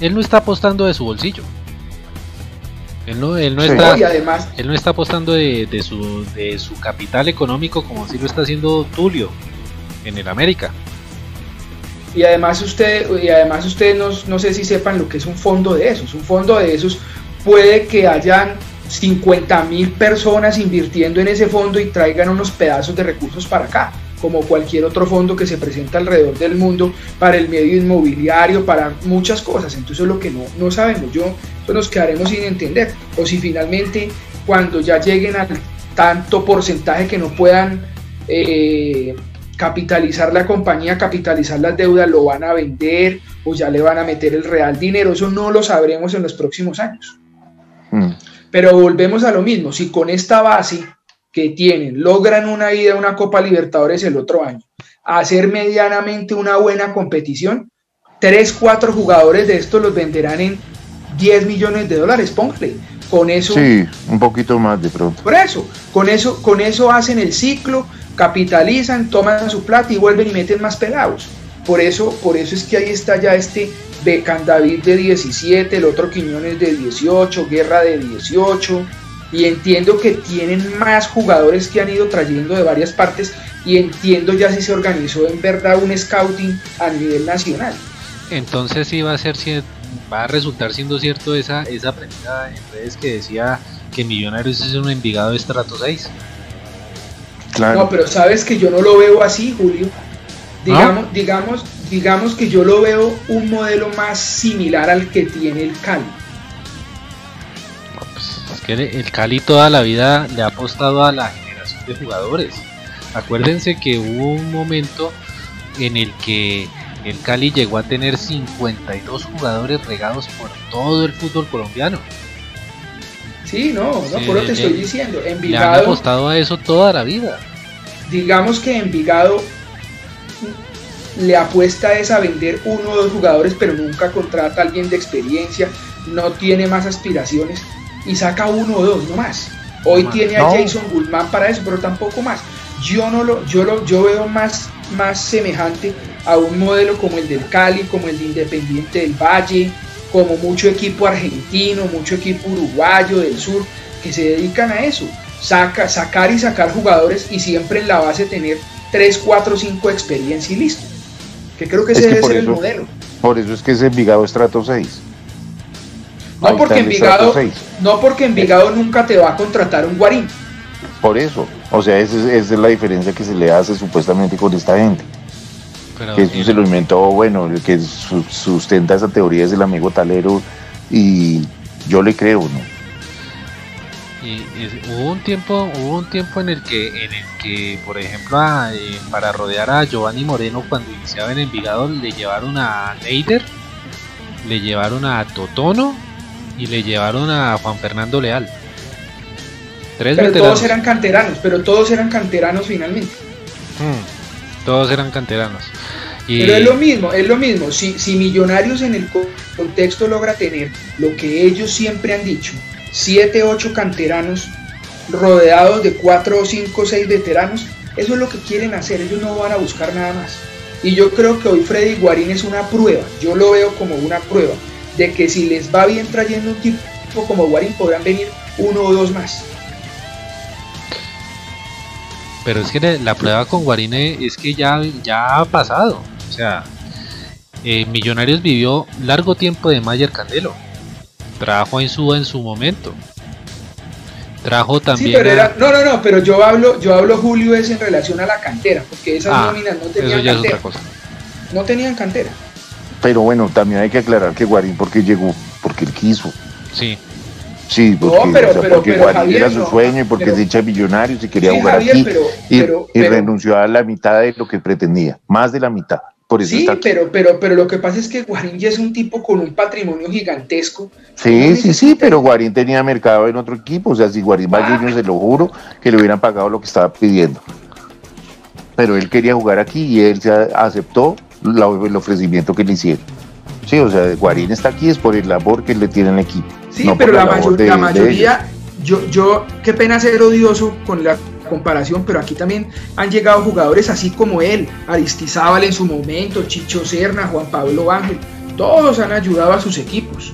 Él no está apostando de su bolsillo. Él no, él no, está, además, él no está apostando de, su, de su capital económico como si lo está haciendo Tulio en el América. Y además usted, y además ustedes no, no sé si sepan lo que es un fondo de esos. Un fondo de esos puede que hayan 50 mil personas invirtiendo en ese fondo y traigan unos pedazos de recursos para acá, como cualquier otro fondo que se presenta alrededor del mundo para el medio inmobiliario, para muchas cosas. Entonces lo que no, no sabemos, yo pues nos quedaremos sin entender. O si finalmente cuando ya lleguen al tanto porcentaje que no puedan eh, capitalizar la compañía, capitalizar las deudas, lo van a vender o ya le van a meter el real dinero. Eso no lo sabremos en los próximos años. Mm. Pero volvemos a lo mismo, si con esta base que tienen logran una ida a una Copa Libertadores el otro año, hacer medianamente una buena competición, tres, cuatro jugadores de estos los venderán en 10 millones de dólares, póngale. Con eso. Sí, un poquito más de pronto. Por eso, con eso, con eso hacen el ciclo, capitalizan, toman su plata y vuelven y meten más pelados. Por eso, por eso es que ahí está ya este Becan David de 17, el otro Quiñones de 18, Guerra de 18. Y entiendo que tienen más jugadores que han ido trayendo de varias partes y entiendo ya si se organizó en verdad un scouting a nivel nacional. Entonces sí va a ser va a resultar siendo cierto esa esa premisa en redes que decía que Millonarios es un Envigado de estrato 6. Claro. No, pero sabes que yo no lo veo así, Julio. Digamos, digamos, digamos que yo lo veo un modelo más similar al que tiene el Cali. Pues, es que el Cali toda la vida le ha apostado a la generación de jugadores. Acuérdense que hubo un momento en el que el Cali llegó a tener 52 jugadores regados por todo el fútbol colombiano. Sí, no, no, por lo que estoy diciendo. Envigado, le han apostado a eso toda la vida. Digamos que Envigado le apuesta es a vender uno o dos jugadores, pero nunca contrata a alguien de experiencia, no tiene más aspiraciones y saca uno o dos, no más. Hoy tiene a Jason Guzmán para eso, pero tampoco más. Yo no lo, yo lo, yo veo más, más semejante a un modelo como el del Cali, como el de Independiente del Valle, como mucho equipo argentino, mucho equipo uruguayo del sur, que se dedican a eso, saca, sacar y sacar jugadores y siempre en la base tener 3, 4, 5 de experiencia y listo. Que creo que ese debe ser el modelo. Por eso es que ese Envigado estrato 6. No porque, Envigado, no porque Envigado nunca te va a contratar un guarín. Por eso, o sea, esa es, la diferencia que se le hace supuestamente con esta gente. que eso se lo inventó, bueno, el que sustenta esa teoría es el amigo Talero y yo le creo, ¿no? Y, hubo un tiempo hubo un tiempo en el que en el que por ejemplo eh, para rodear a Giovanni Moreno cuando iniciaba en Envigado le llevaron a Neider le llevaron a Totono y le llevaron a Juan Fernando Leal. Tres pero todos eran canteranos pero todos eran canteranos finalmente. Hmm, todos eran canteranos. Pero es lo mismo, es lo mismo. Si, si Millonarios en el contexto logra tener lo que ellos siempre han dicho, 7, 8 canteranos rodeados de 4, 5, 6 veteranos, eso es lo que quieren hacer, ellos no van a buscar nada más. Y yo creo que hoy Freddy Guarín es una prueba, yo lo veo como una prueba, de que si les va bien trayendo un tipo como Guarín podrán venir uno o dos más. Pero es que la prueba con Guarín es que ya, ya ha pasado. O sea, eh, Millonarios vivió largo tiempo de Mayer Candelo trajo en su en su momento. Trajo también. no, no, no, pero yo hablo, yo hablo Julio es en relación a la cantera, porque esas ah, nóminas no tenían cantera. No tenían cantera. Pero bueno, también hay que aclarar que Guarín porque llegó, porque él quiso. Sí. Sí, porque, Guarín era su sueño y porque se echa millonario y quería jugar aquí y renunció a la mitad de lo que pretendía, más de la mitad sí, pero, pero, pero lo que pasa es que Guarín ya es un tipo con un patrimonio gigantesco. Sí, sí, sí, pero Guarín tenía mercado en otro equipo. O sea, si Guarín va ah. se lo juro que le hubieran pagado lo que estaba pidiendo. Pero él quería jugar aquí y él se aceptó el ofrecimiento que le hicieron. Sí, o sea, Guarín está aquí es por el labor que le tiene el equipo. Sí, pero la, la mayoría, yo, yo, qué pena ser odioso con la comparación, pero aquí también han llegado jugadores así como él, Aristizábal en su momento, Chicho Serna, Juan Pablo Ángel, todos han ayudado a sus equipos.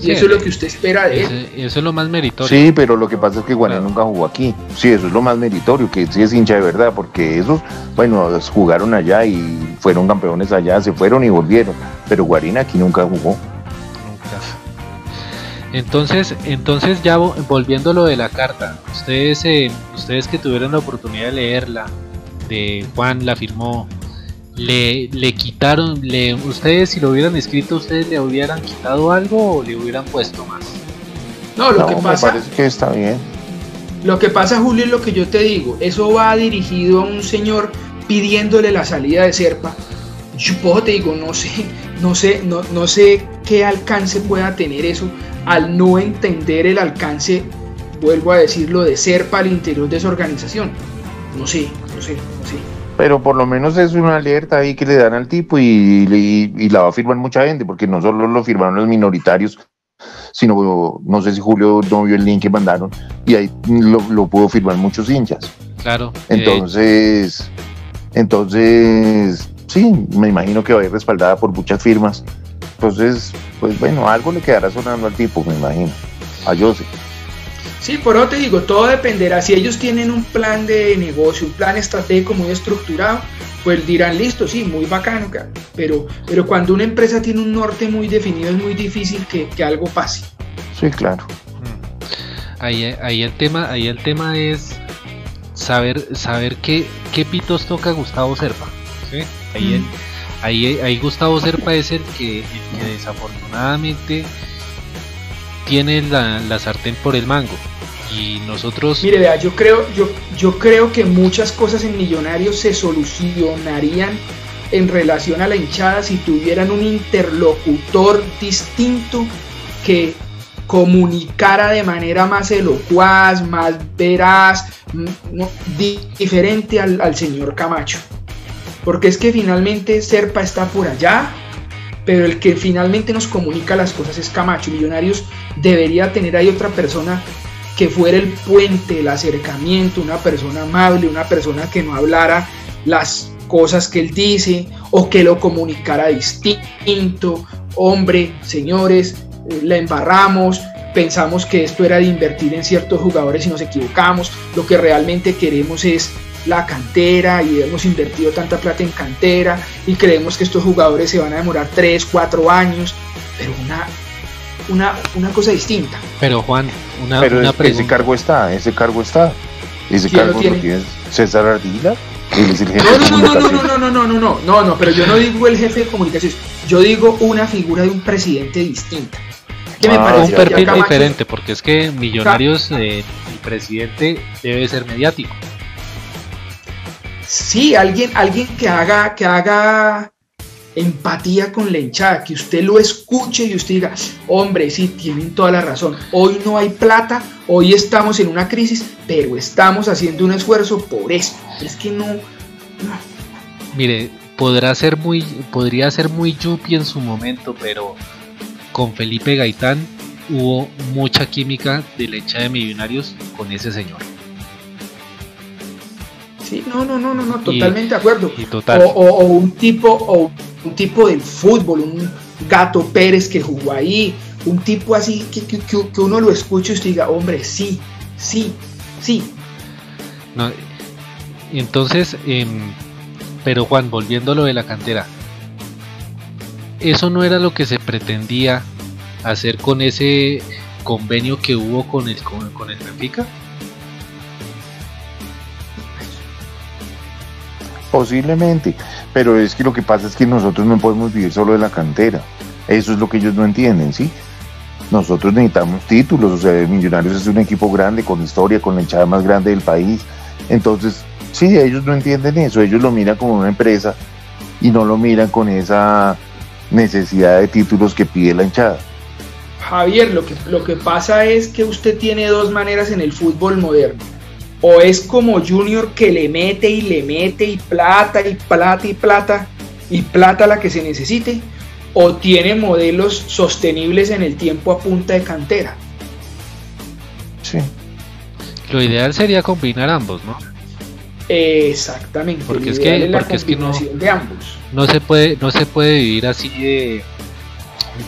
Y eso es lo que usted espera de él. Eso es lo más meritorio. Sí, pero lo que pasa es que Guarín nunca jugó aquí. Sí, eso es lo más meritorio, que sí es hincha de verdad, porque esos, bueno, jugaron allá y fueron campeones allá, se fueron y volvieron. Pero Guarín aquí nunca jugó. Entonces, entonces ya volviendo a lo de la carta, ustedes, eh, ustedes que tuvieron la oportunidad de leerla, de Juan la firmó, le, le quitaron, le, ustedes si lo hubieran escrito, ustedes le hubieran quitado algo o le hubieran puesto más. No, lo que pasa. parece que está bien. Lo que pasa, Julio, es lo que yo te digo. Eso va dirigido a un señor pidiéndole la salida de Serpa. Yo te digo, no sé, no sé, no, no sé qué alcance pueda tener eso al no entender el alcance, vuelvo a decirlo, de ser para el interior de esa organización. No sé, no sé, no sé. Pero por lo menos es una alerta ahí que le dan al tipo y, y, la va a firmar mucha gente, porque no solo lo firmaron los minoritarios, sino no sé si Julio no vio el link que mandaron y ahí lo, lo pudo firmar muchos hinchas. Claro. Entonces, entonces, sí, me imagino que va a ir respaldada por muchas firmas entonces, pues bueno, algo le quedará sonando al tipo, me imagino. A Jose. Sí, por eso te digo, todo dependerá. Si ellos tienen un plan de negocio, un plan estratégico muy estructurado, pues dirán, listo, sí, muy bacano, pero, pero cuando una empresa tiene un norte muy definido es muy difícil que, algo pase. Sí, claro. Mm. Ahí, ahí, el tema, ahí el tema es saber, saber qué, qué pitos toca Gustavo Serpa. ¿Sí? Ahí mm. Ahí, Gustavo Serpa es el que, desafortunadamente tiene la, sartén por el mango. Y nosotros. Mire, vea, yo creo, yo, yo creo que muchas cosas en Millonarios se solucionarían en relación a la hinchada si tuvieran un interlocutor distinto que comunicara de manera más elocuaz, más veraz, diferente al señor Camacho. Porque es que finalmente Serpa está por allá, pero el que finalmente nos comunica las cosas es Camacho. Millonarios debería tener ahí otra persona que fuera el puente, el acercamiento, una persona amable, una persona que no hablara las cosas que él dice o que lo comunicara distinto. Hombre, señores, eh, la embarramos, pensamos que esto era de invertir en ciertos jugadores y nos equivocamos. Lo que realmente queremos es la cantera y hemos invertido tanta plata en cantera y creemos que estos jugadores se van a demorar 3, 4 años, pero una, una, una cosa distinta. Pero Juan, una, Pero una es- pregunta. ese cargo está, ese cargo está. Ese ¿Quién lo cargo lo tiene? tiene César Ardila. No, de no, no, no, no, no, no, no, no, no, no, no, pero yo no digo el jefe de comunicaciones, yo digo una figura de un presidente distinta. Que me Ah, parece un perfil diferente, porque es que Millonarios, eh, el presidente debe ser mediático. Sí, alguien, alguien que haga, que haga empatía con la hinchada, que usted lo escuche y usted diga, hombre, sí, tienen toda la razón. Hoy no hay plata, hoy estamos en una crisis, pero estamos haciendo un esfuerzo por eso. Es que no, Mire, podrá ser muy, podría ser muy yuppie en su momento, pero con Felipe Gaitán hubo mucha química de la hinchada de Millonarios con ese señor. Sí, no, no, no, no, no, totalmente de acuerdo. Y total. O, o- o un tipo, o un tipo del fútbol, un gato Pérez que jugó ahí, un tipo así que, que- que- uno lo escuche y usted diga, hombre, sí, sí, sí. No, entonces, em, pero Juan, volviendo a lo de la cantera, eso no era lo que se pretendía hacer con ese convenio que hubo con el con, con el Benfica. Posiblemente, pero es que lo que pasa es que nosotros no podemos vivir solo de la cantera. Eso es lo que ellos no entienden, ¿sí? Nosotros necesitamos títulos, o sea, Millonarios es un equipo grande, con historia, con la hinchada más grande del país. Entonces, sí, ellos no entienden eso, ellos lo miran como una empresa y no lo miran con esa necesidad de títulos que pide la hinchada. Javier, lo que, lo que pasa es que usted tiene dos maneras en el fútbol moderno. O es como Junior que le mete y le mete y plata y plata y plata y plata la que se necesite. O tiene modelos sostenibles en el tiempo a punta de cantera. Sí. Lo ideal sería combinar ambos, ¿no? Exactamente. Porque es que- la porque es que no- combinación de ambos. No se puede, no se puede vivir así de,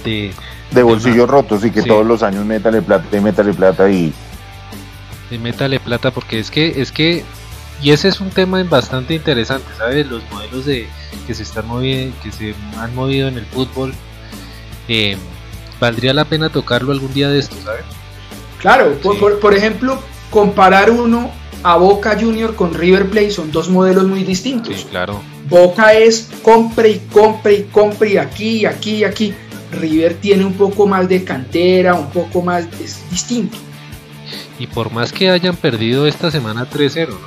de, De bolsillos rotos y que Sí. todos los años métale plata y métale plata y de métale plata, porque es que, es que, y ese es un tema bastante interesante, ¿sabes? Los modelos de que se están moviendo, que se han movido en el fútbol, eh, valdría la pena tocarlo algún día de estos, ¿sabes? Claro, por, por- por ejemplo, comparar uno a Boca Junior con River Plate son dos modelos muy distintos. Sí, claro. Boca es compre y compre y compre y aquí y aquí y aquí. River tiene un poco más de cantera, un poco más, es distinto. Y por más que hayan perdido esta semana 3-0, ¿no? Eh,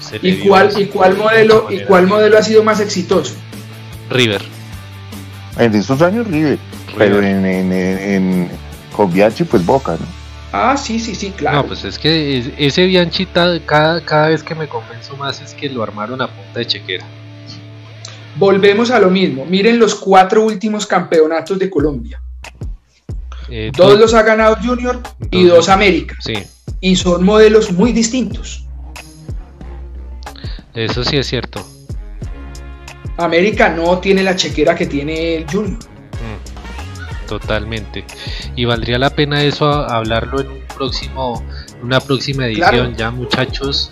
se ¿Y cuál, y modelo, y cuál modelo ha sido más exitoso? River. en estos años River, pero en, en, en, en- con Bianchi pues Boca, ¿no? Ah, sí, sí, sí, claro. No, pues es que es- ese Bianchita, cada, cada vez que me convenzo más es que lo armaron a punta de chequera. Volvemos a lo mismo. Miren los cuatro últimos campeonatos de Colombia. Eh, Dos los ha ganado Junior y Dos- dos América. Sí, Y son modelos muy distintos. eso sí es cierto. América no tiene la chequera que tiene el Junior. Mm, Totalmente. Y valdría la pena eso hablarlo en un próximo, una próxima edición, Claro. ya muchachos.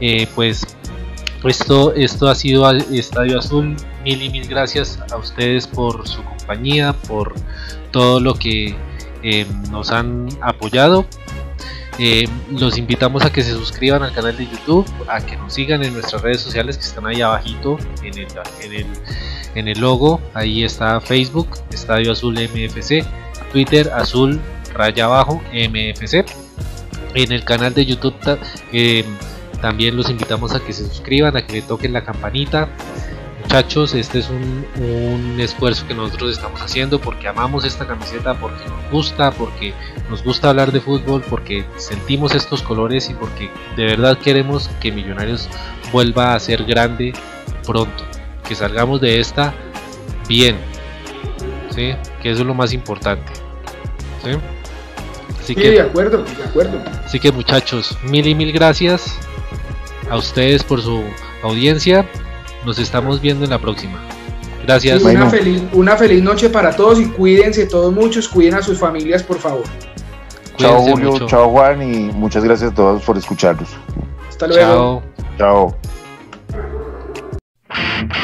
Eh, pues esto, esto ha sido Estadio Azul. Mil y mil gracias a ustedes por su compañía, por todo lo que eh, nos han apoyado. Eh, los invitamos a que se suscriban al canal de YouTube, a que nos sigan en nuestras redes sociales que están ahí abajito en el, en el, en el logo. Ahí está Facebook, Estadio Azul MFC, Twitter Azul raya abajo MFC. En el canal de YouTube eh, también los invitamos a que se suscriban, a que le toquen la campanita. Muchachos, este es un, un esfuerzo que nosotros estamos haciendo porque amamos esta camiseta, porque nos gusta, porque nos gusta hablar de fútbol, porque sentimos estos colores y porque de verdad queremos que Millonarios vuelva a ser grande pronto, que salgamos de esta bien, ¿sí? que eso es lo más importante. ¿sí? Así, Sí, que, de acuerdo, de acuerdo. así que muchachos, mil y mil gracias a ustedes por su audiencia. Nos estamos viendo en la próxima. Gracias. Una, feliz, una feliz noche para todos y cuídense todos muchos, cuiden a sus familias, por favor. Chao Julio, mucho. chao Juan y muchas gracias a todos por escucharnos. Hasta luego. Chao. chao.